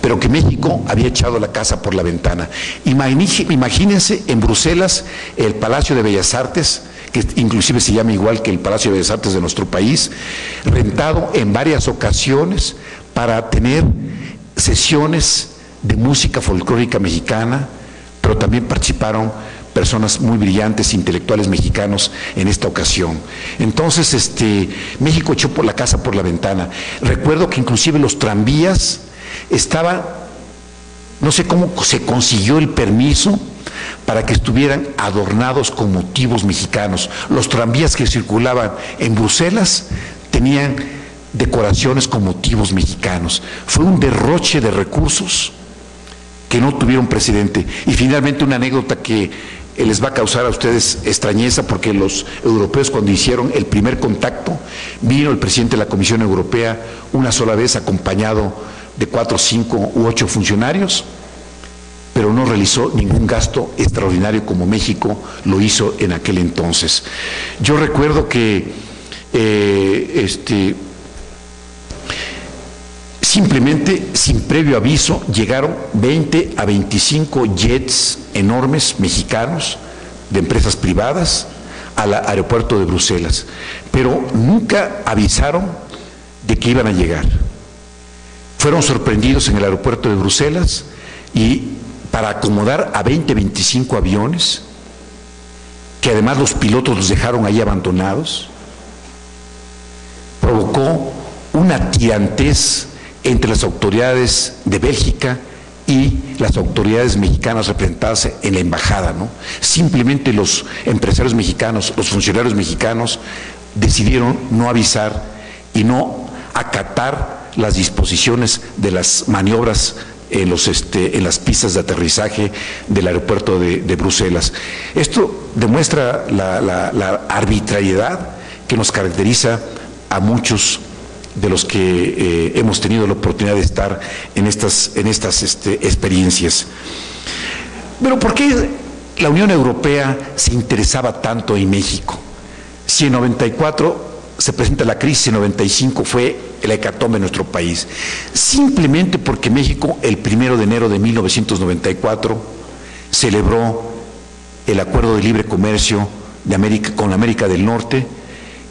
B: pero que México había echado la casa por la ventana. Imagínense en Bruselas el Palacio de Bellas Artes, que inclusive se llama igual que el Palacio de Bellas Artes de nuestro país, rentado en varias ocasiones para tener sesiones de música folclórica mexicana, pero también participaron personas muy brillantes, intelectuales mexicanos en esta ocasión. Entonces, este, México echó por la casa por la ventana. Recuerdo que inclusive los tranvías estaba, no sé cómo se consiguió el permiso para que estuvieran adornados con motivos mexicanos. Los tranvías que circulaban en Bruselas tenían decoraciones con motivos mexicanos. Fue un derroche de recursos que no tuvieron precedente. Y finalmente una anécdota que les va a causar a ustedes extrañeza porque los europeos cuando hicieron el primer contacto, vino el presidente de la Comisión Europea una sola vez acompañado de cuatro, cinco u ocho funcionarios, pero no realizó ningún gasto extraordinario como México lo hizo en aquel entonces. Yo recuerdo que eh, este, simplemente, sin previo aviso, llegaron 20 a 25 jets enormes mexicanos de empresas privadas al aeropuerto de Bruselas, pero nunca avisaron de que iban a llegar. Fueron sorprendidos en el aeropuerto de Bruselas y para acomodar a 20, 25 aviones, que además los pilotos los dejaron ahí abandonados, provocó una tirantez entre las autoridades de Bélgica y las autoridades mexicanas representadas en la embajada, ¿no? Simplemente los empresarios mexicanos, los funcionarios mexicanos decidieron no avisar y no acatar las disposiciones de las maniobras en, los, este, en las pistas de aterrizaje del aeropuerto de, Bruselas. Esto demuestra la, arbitrariedad que nos caracteriza a muchos de los que eh, hemos tenido la oportunidad de estar en estas, en estas este, experiencias. Pero ¿por qué la Unión Europea se interesaba tanto en México? Si en 94 se presenta la crisis en 95 fue el hecatombe en nuestro país. Simplemente porque México el primero de enero de 1994 celebró el acuerdo de libre comercio de América, con América del Norte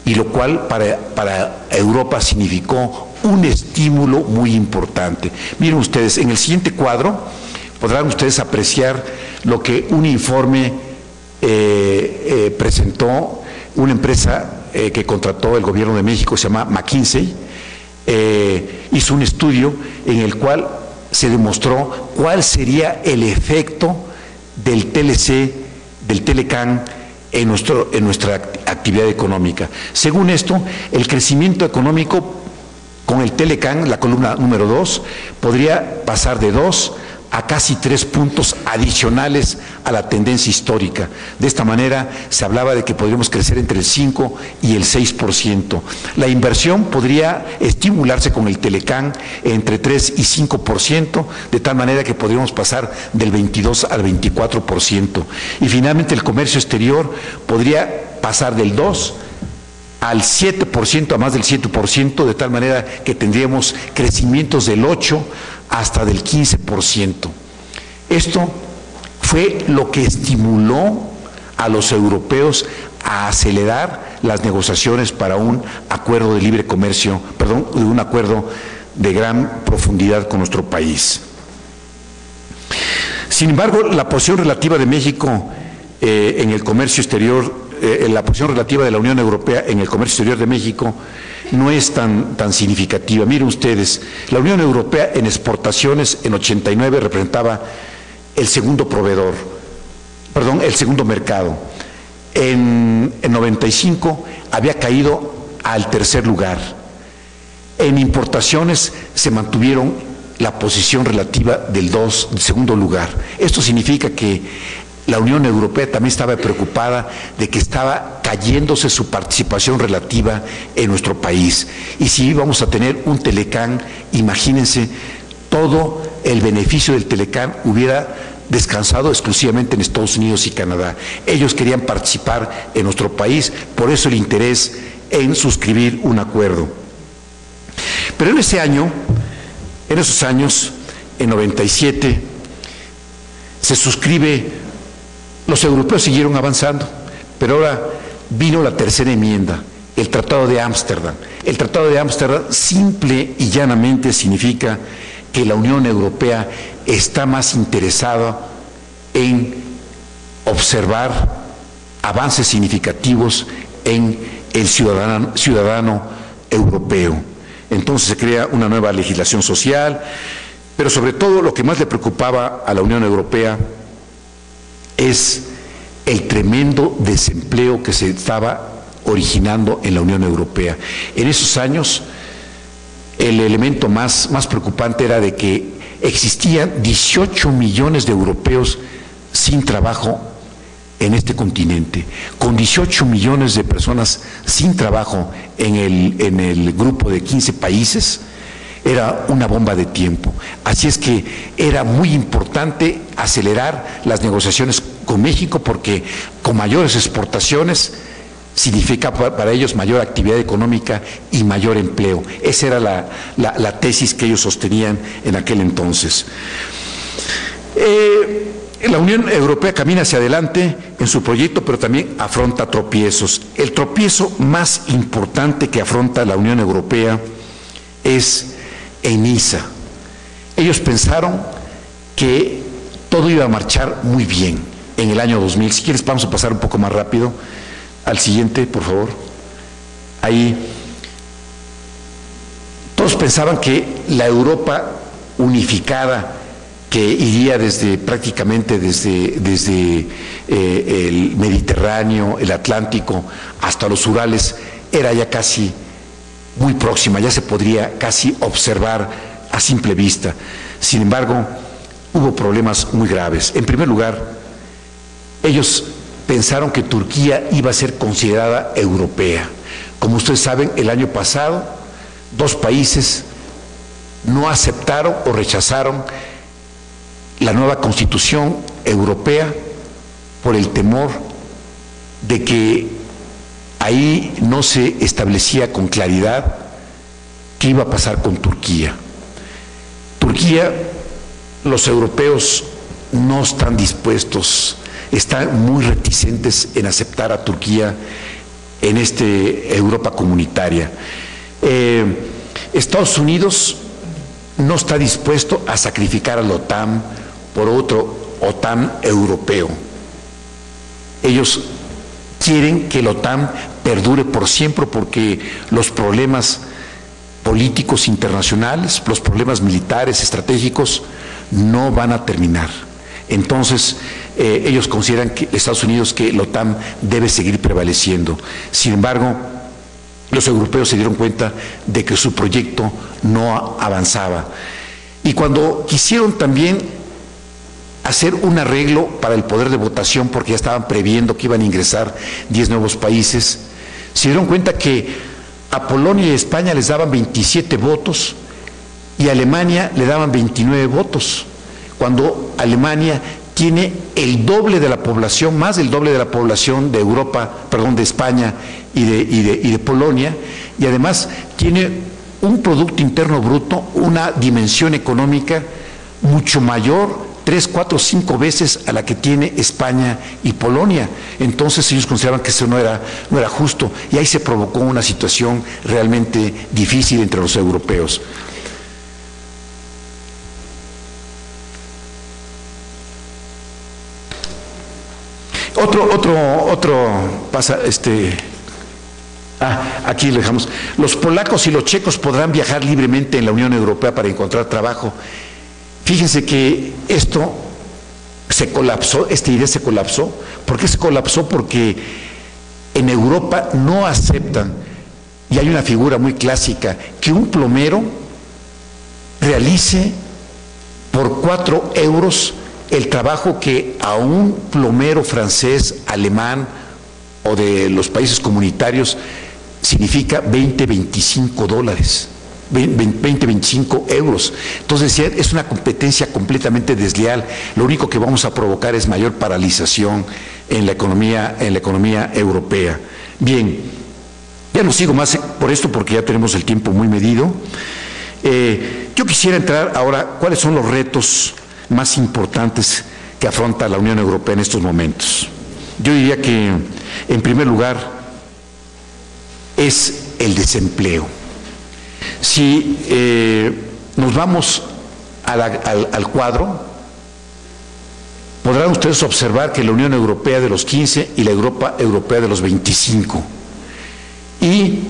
B: y lo cual para, para Europa significó un estímulo muy importante. Miren ustedes, en el siguiente cuadro podrán ustedes apreciar lo que un informe eh, eh, presentó una empresa eh, que contrató el gobierno de México, se llama McKinsey, hizo un estudio en el cual se demostró cuál sería el efecto del TLC, del Telecan en, nuestro, en nuestra actividad económica. Según esto, el crecimiento económico con el Telecan, la columna número 2, podría pasar de 2 a casi tres puntos adicionales a la tendencia histórica. De esta manera se hablaba de que podríamos crecer entre el 5 y el 6%. La inversión podría estimularse con el Telecán entre 3 y 5%, de tal manera que podríamos pasar del 22 al 24%. Y finalmente el comercio exterior podría pasar del 2 al 7%, a más del 7%, de tal manera que tendríamos crecimientos del 8 hasta del 15%. Esto fue lo que estimuló a los europeos a acelerar las negociaciones para un acuerdo de libre comercio, perdón, un acuerdo de gran profundidad con nuestro país. Sin embargo, la posición relativa de México eh, en el comercio exterior, eh, la posición relativa de la Unión Europea en el comercio exterior de México, no es tan, tan significativa. Miren ustedes, la Unión Europea en exportaciones en 89 representaba el segundo proveedor, perdón, el segundo mercado. En, en 95 había caído al tercer lugar. En importaciones se mantuvieron la posición relativa del, dos, del segundo lugar. Esto significa que la Unión Europea también estaba preocupada de que estaba cayéndose su participación relativa en nuestro país. Y si íbamos a tener un Telecán, imagínense, todo el beneficio del Telecán hubiera descansado exclusivamente en Estados Unidos y Canadá. Ellos querían participar en nuestro país, por eso el interés en suscribir un acuerdo. Pero en ese año, en esos años, en 97, se suscribe los europeos siguieron avanzando, pero ahora vino la tercera enmienda, el Tratado de Ámsterdam. El Tratado de Ámsterdam simple y llanamente significa que la Unión Europea está más interesada en observar avances significativos en el ciudadano, ciudadano europeo. Entonces se crea una nueva legislación social, pero sobre todo lo que más le preocupaba a la Unión Europea es el tremendo desempleo que se estaba originando en la Unión Europea. En esos años, el elemento más, más preocupante era de que existían 18 millones de europeos sin trabajo en este continente, con 18 millones de personas sin trabajo en el, en el grupo de 15 países, era una bomba de tiempo. Así es que era muy importante acelerar las negociaciones con México porque con mayores exportaciones significa para ellos mayor actividad económica y mayor empleo. Esa era la, tesis que ellos sostenían en aquel entonces. Eh, la Unión Europea camina hacia adelante en su proyecto, pero también afronta tropiezos. El tropiezo más importante que afronta la Unión Europea es ENISA. Ellos pensaron que todo iba a marchar muy bien en el año 2000. Si quieres, vamos a pasar un poco más rápido al siguiente, por favor. Ahí. Todos pensaban que la Europa unificada, que iría desde prácticamente desde, desde eh, el Mediterráneo, el Atlántico, hasta los Urales, era ya casi muy próxima, ya se podría casi observar a simple vista. Sin embargo, hubo problemas muy graves. En primer lugar, ellos pensaron que Turquía iba a ser considerada europea. Como ustedes saben, el año pasado dos países no aceptaron o rechazaron la nueva constitución europea por el temor de que ahí no se establecía con claridad qué iba a pasar con Turquía. Turquía, los europeos no están dispuestos, están muy reticentes en aceptar a Turquía en esta Europa comunitaria. Eh, Estados Unidos no está dispuesto a sacrificar a la OTAN por otro OTAN europeo. Ellos quieren que la OTAN perdure por siempre porque los problemas políticos internacionales, los problemas militares, estratégicos, no van a terminar. Entonces, eh, ellos consideran que Estados Unidos que la OTAN debe seguir prevaleciendo. Sin embargo, los europeos se dieron cuenta de que su proyecto no avanzaba. Y cuando quisieron también hacer un arreglo para el poder de votación porque ya estaban previendo que iban a ingresar 10 nuevos países. Se dieron cuenta que a Polonia y España les daban 27 votos y a Alemania le daban 29 votos, cuando Alemania tiene el doble de la población, más del doble de la población de Europa, perdón, de España y de, y de, y de Polonia, y además tiene un Producto Interno Bruto, una dimensión económica mucho mayor tres, cuatro, cinco veces a la que tiene España y Polonia. Entonces ellos consideraban que eso no era, no era justo y ahí se provocó una situación realmente difícil entre los europeos. Otro, otro, otro pasa, este, ah, aquí dejamos. Los polacos y los checos podrán viajar libremente en la Unión Europea para encontrar trabajo. Fíjense que esto se colapsó, esta idea se colapsó. ¿Por qué se colapsó? Porque en Europa no aceptan, y hay una figura muy clásica, que un plomero realice por cuatro euros el trabajo que a un plomero francés, alemán o de los países comunitarios significa 20, 25 dólares. 20, 25 euros. Entonces, es una competencia completamente desleal. Lo único que vamos a provocar es mayor paralización en la economía, en la economía europea. Bien, ya no sigo más por esto porque ya tenemos el tiempo muy medido. Eh, yo quisiera entrar ahora, ¿cuáles son los retos más importantes que afronta la Unión Europea en estos momentos? Yo diría que, en primer lugar, es el desempleo. Si eh, nos vamos al, cuadro, podrán ustedes observar que la Unión Europea de los 15 y la Europa Europea de los 25. Y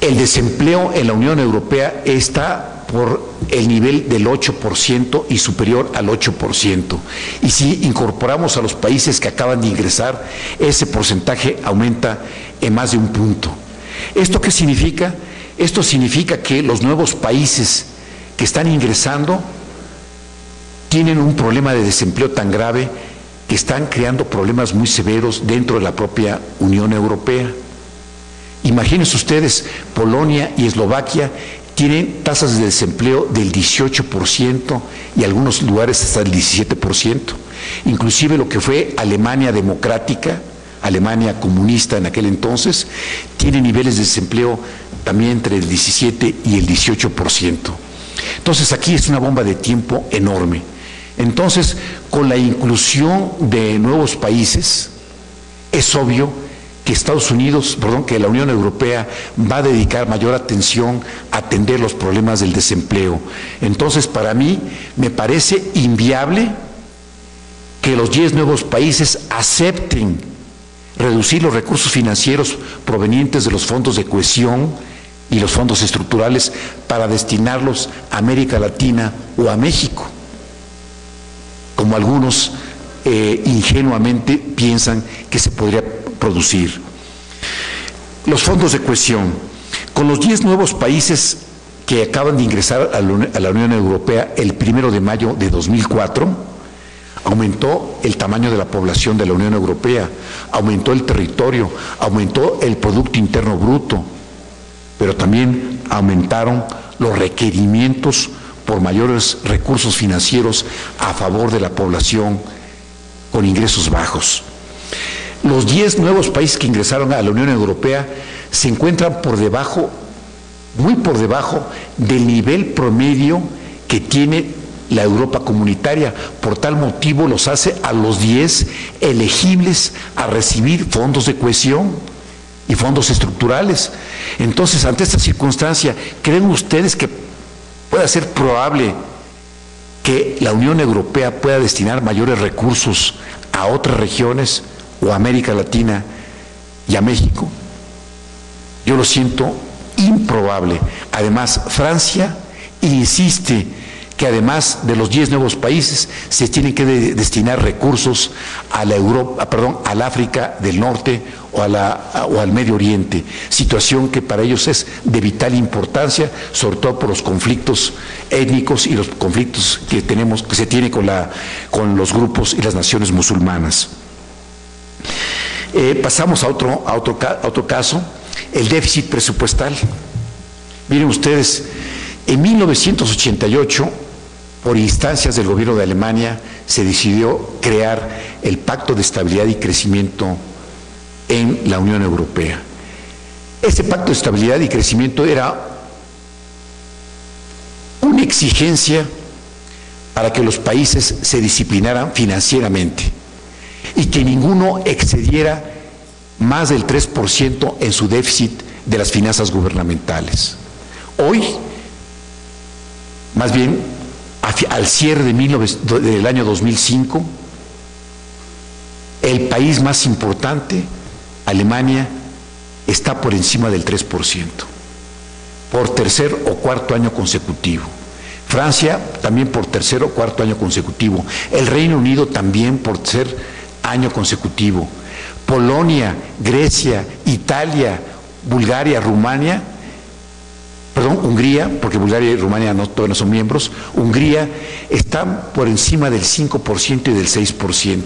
B: el desempleo en la Unión Europea está por el nivel del 8% y superior al 8%. Y si incorporamos a los países que acaban de ingresar, ese porcentaje aumenta en más de un punto. ¿Esto qué significa? Esto significa que los nuevos países que están ingresando tienen un problema de desempleo tan grave que están creando problemas muy severos dentro de la propia Unión Europea. Imagínense ustedes, Polonia y Eslovaquia tienen tasas de desempleo del 18% y algunos lugares hasta el 17%. Inclusive lo que fue Alemania democrática, Alemania comunista en aquel entonces, tiene niveles de desempleo también entre el 17 y el 18%. Entonces aquí es una bomba de tiempo enorme. Entonces, con la inclusión de nuevos países, es obvio que Estados Unidos, perdón, que la Unión Europea va a dedicar mayor atención a atender los problemas del desempleo. Entonces, para mí, me parece inviable que los 10 nuevos países acepten reducir los recursos financieros provenientes de los fondos de cohesión y los fondos estructurales para destinarlos a América Latina o a México, como algunos eh, ingenuamente piensan que se podría producir. Los fondos de cohesión. Con los 10 nuevos países que acaban de ingresar a la Unión Europea el primero de mayo de 2004, aumentó el tamaño de la población de la Unión Europea, aumentó el territorio, aumentó el Producto Interno Bruto, pero también aumentaron los requerimientos por mayores recursos financieros a favor de la población con ingresos bajos. Los 10 nuevos países que ingresaron a la Unión Europea se encuentran por debajo, muy por debajo del nivel promedio que tiene la Europa comunitaria. Por tal motivo los hace a los 10 elegibles a recibir fondos de cohesión y fondos estructurales. Entonces, ante esta circunstancia, ¿creen ustedes que pueda ser probable que la Unión Europea pueda destinar mayores recursos a otras regiones o a América Latina y a México? Yo lo siento improbable. Además, Francia insiste que además de los 10 nuevos países se tienen que destinar recursos a la Europa, perdón, al África del Norte o, a la, o al Medio Oriente, situación que para ellos es de vital importancia, sobre todo por los conflictos étnicos y los conflictos que tenemos, que se tiene con, la, con los grupos y las naciones musulmanas. Eh, pasamos a otro, a, otro, a otro caso, el déficit presupuestal. Miren ustedes, en 1988, por instancias del gobierno de Alemania, se decidió crear el Pacto de Estabilidad y Crecimiento en la Unión Europea. Ese Pacto de Estabilidad y Crecimiento era una exigencia para que los países se disciplinaran financieramente y que ninguno excediera más del 3% en su déficit de las finanzas gubernamentales. Hoy, más bien al cierre de del año 2005, el país más importante, Alemania, está por encima del 3%, por tercer o cuarto año consecutivo. Francia también por tercer o cuarto año consecutivo. El Reino Unido también por tercer año consecutivo. Polonia, Grecia, Italia, Bulgaria, Rumania, perdón, Hungría, porque Bulgaria y Rumania no, todavía no son miembros, Hungría están por encima del 5% y del 6%.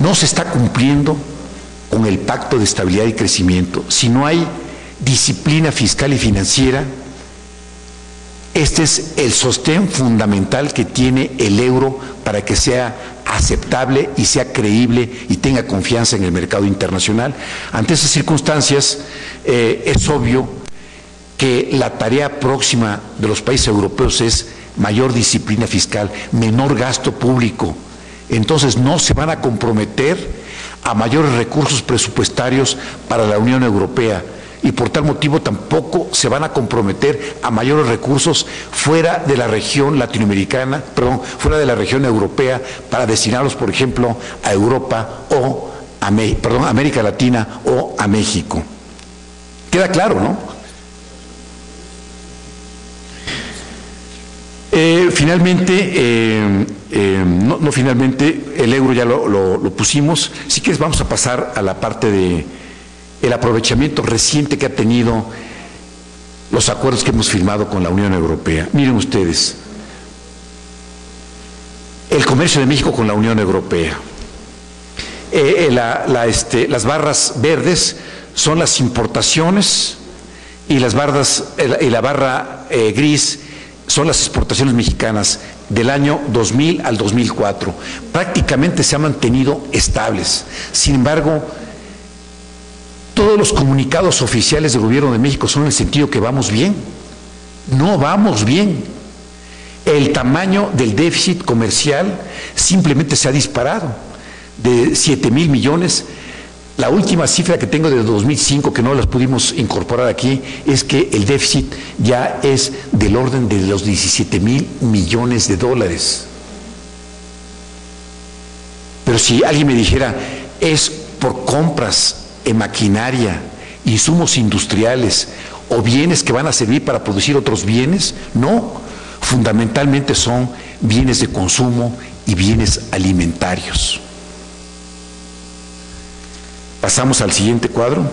B: No se está cumpliendo con el pacto de estabilidad y crecimiento. Si no hay disciplina fiscal y financiera, este es el sostén fundamental que tiene el euro para que sea aceptable y sea creíble y tenga confianza en el mercado internacional. Ante esas circunstancias, eh, es obvio que la tarea próxima de los países europeos es mayor disciplina fiscal, menor gasto público. Entonces no se van a comprometer a mayores recursos presupuestarios para la Unión Europea y por tal motivo tampoco se van a comprometer a mayores recursos fuera de la región latinoamericana, perdón, fuera de la región europea para destinarlos, por ejemplo, a Europa o a perdón, América Latina o a México. Queda claro, ¿no? Eh, finalmente, eh, eh, no, finalmente, el euro ya lo, lo pusimos. Si quieres, vamos a pasar a la parte de el aprovechamiento reciente que ha tenido los acuerdos que hemos firmado con la Unión Europea. Miren ustedes, el comercio de México con la Unión Europea. Eh, eh, este, las barras verdes son las importaciones y las barras y la barra eh, gris son las exportaciones mexicanas del año 2000 al 2004. Prácticamente se han mantenido estables. Sin embargo, todos los comunicados oficiales del gobierno de México son en el sentido que vamos bien. No vamos bien. El tamaño del déficit comercial simplemente se ha disparado de 7 mil millones. La última cifra que tengo de 2005, que no las pudimos incorporar aquí, es que el déficit ya es del orden de los 17 mil millones de dólares. Pero si alguien me dijera, es por compras en maquinaria, insumos industriales o bienes que van a servir para producir otros bienes, no, fundamentalmente son bienes de consumo y bienes alimentarios. Pasamos al siguiente cuadro.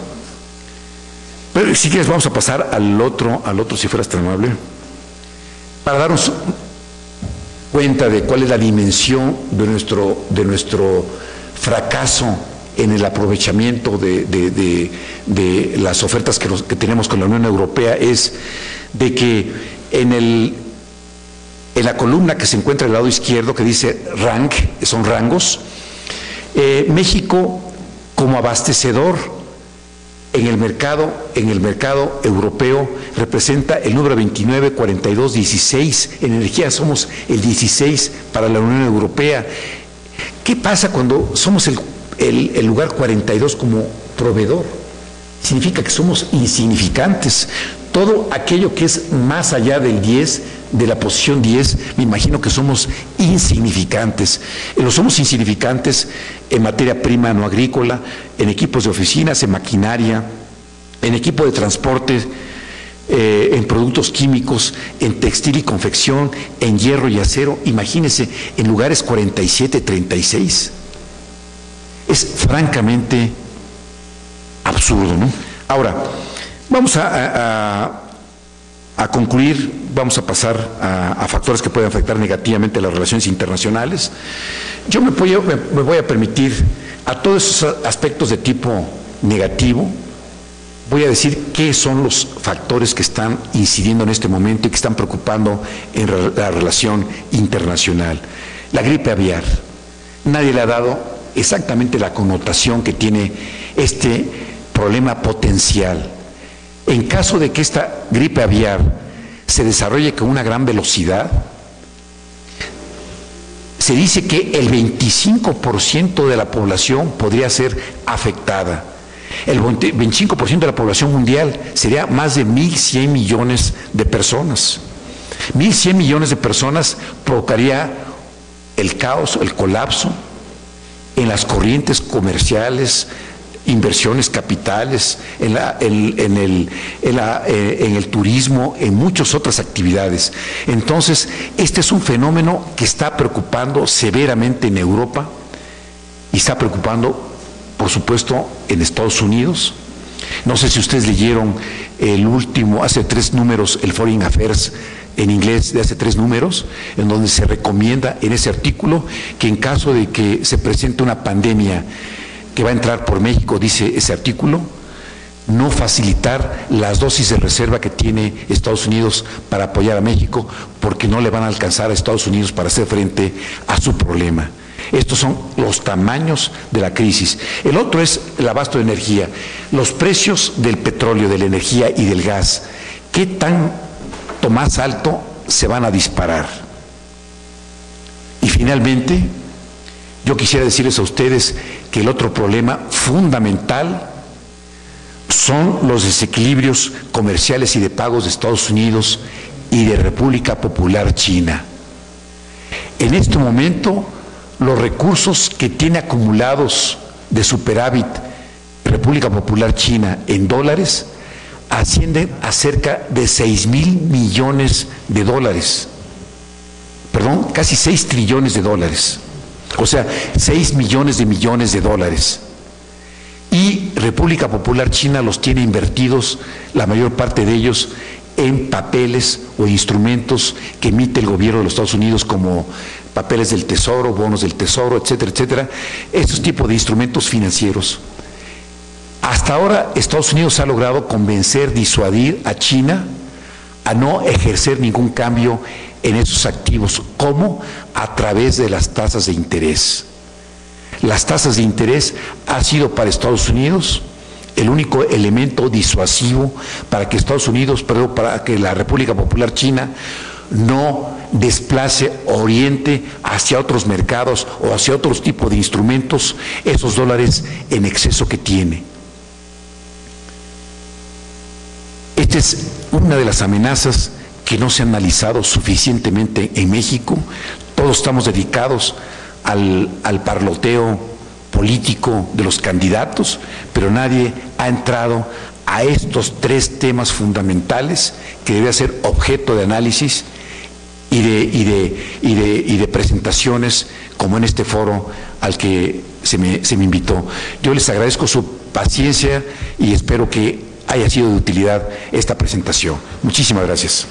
B: Pero si quieres vamos a pasar al otro, al otro si fueras tan amable, para darnos cuenta de cuál es la dimensión de nuestro, de nuestro fracaso en el aprovechamiento de, las ofertas que, tenemos con la Unión Europea es de que en, el, en la columna que se encuentra al lado izquierdo que dice rank, son rangos, eh, México como abastecedor en el mercado, en el mercado europeo representa el número 29, 42, 16. En energía somos el 16 para la Unión Europea. ¿Qué pasa cuando somos el el, lugar 42 como proveedor. Significa que somos insignificantes. Todo aquello que es más allá del 10, de la posición 10, me imagino que somos insignificantes. Lo somos insignificantes en materia prima no agrícola, en equipos de oficinas, en maquinaria, en equipo de transporte, eh, en productos químicos, en textil y confección, en hierro y acero, imagínense, en lugares 47, 36. Es francamente absurdo, ¿no? Ahora, vamos a, a, concluir, vamos a pasar a, factores que pueden afectar negativamente las relaciones internacionales. Yo me voy, me voy a permitir a todos esos aspectos de tipo negativo, voy a decir qué son los factores que están incidiendo en este momento y que están preocupando en la relación internacional. La gripe aviar. Nadie le ha dado exactamente la connotación que tiene este problema potencial. En caso de que esta gripe aviar se desarrolle con una gran velocidad, se dice que el 25% de la población podría ser afectada. El 25% de la población mundial sería más de 1.100 millones de personas. 1.100 millones de personas provocaría el caos, el colapso en las corrientes comerciales, inversiones capitales, eh, en, el, turismo, en muchas otras actividades. Entonces, este es un fenómeno que está preocupando severamente en Europa y está preocupando, por supuesto, en Estados Unidos. No sé si ustedes leyeron el último, hace tres números, el Foreign Affairs en inglés de hace tres números, en donde se recomienda en ese artículo que en caso de que se presente una pandemia que va a entrar por México, dice ese artículo, no facilitar las dosis de reserva que tiene Estados Unidos para apoyar a México, porque no le van a alcanzar a Estados Unidos para hacer frente a su problema. Estos son los tamaños de la crisis. El otro es el abasto de energía. Los precios del petróleo, de la energía y del gas, ¿qué más alto se van a disparar? Y finalmente, yo quisiera decirles a ustedes que el otro problema fundamental son los desequilibrios comerciales y de pagos de Estados Unidos y de República Popular China. En este momento, los recursos que tiene acumulados de superávit República Popular China en dólares ascienden a cerca de 6 mil millones de dólares. Perdón, casi 6 trillones de dólares o sea, 6 millones de millones de dólares. Y República Popular China los tiene invertidos, la mayor parte de ellos, en papeles o instrumentos que emite el gobierno de los Estados Unidos como papeles del tesoro, bonos del tesoro, etcétera, etcétera, estos tipos de instrumentos financieros. Hasta ahora Estados Unidos ha logrado convencer, disuadir a China a no ejercer ningún cambio en esos activos. ¿Cómo? A través de las tasas de interés. Las tasas de interés ha sido para Estados Unidos el único elemento disuasivo para que Estados Unidos, perdón, para que la República Popular China no desplace Oriente hacia otros mercados o hacia otros tipos de instrumentos esos dólares en exceso que tiene. Esta es una de las amenazas que no se ha analizado suficientemente en México. Todos estamos dedicados al, parloteo político de los candidatos, pero nadie ha entrado a estos tres temas fundamentales que debe ser objeto de análisis y de, presentaciones como en este foro al que se me invitó. Yo les agradezco su paciencia y espero que haya sido de utilidad esta presentación. Muchísimas gracias.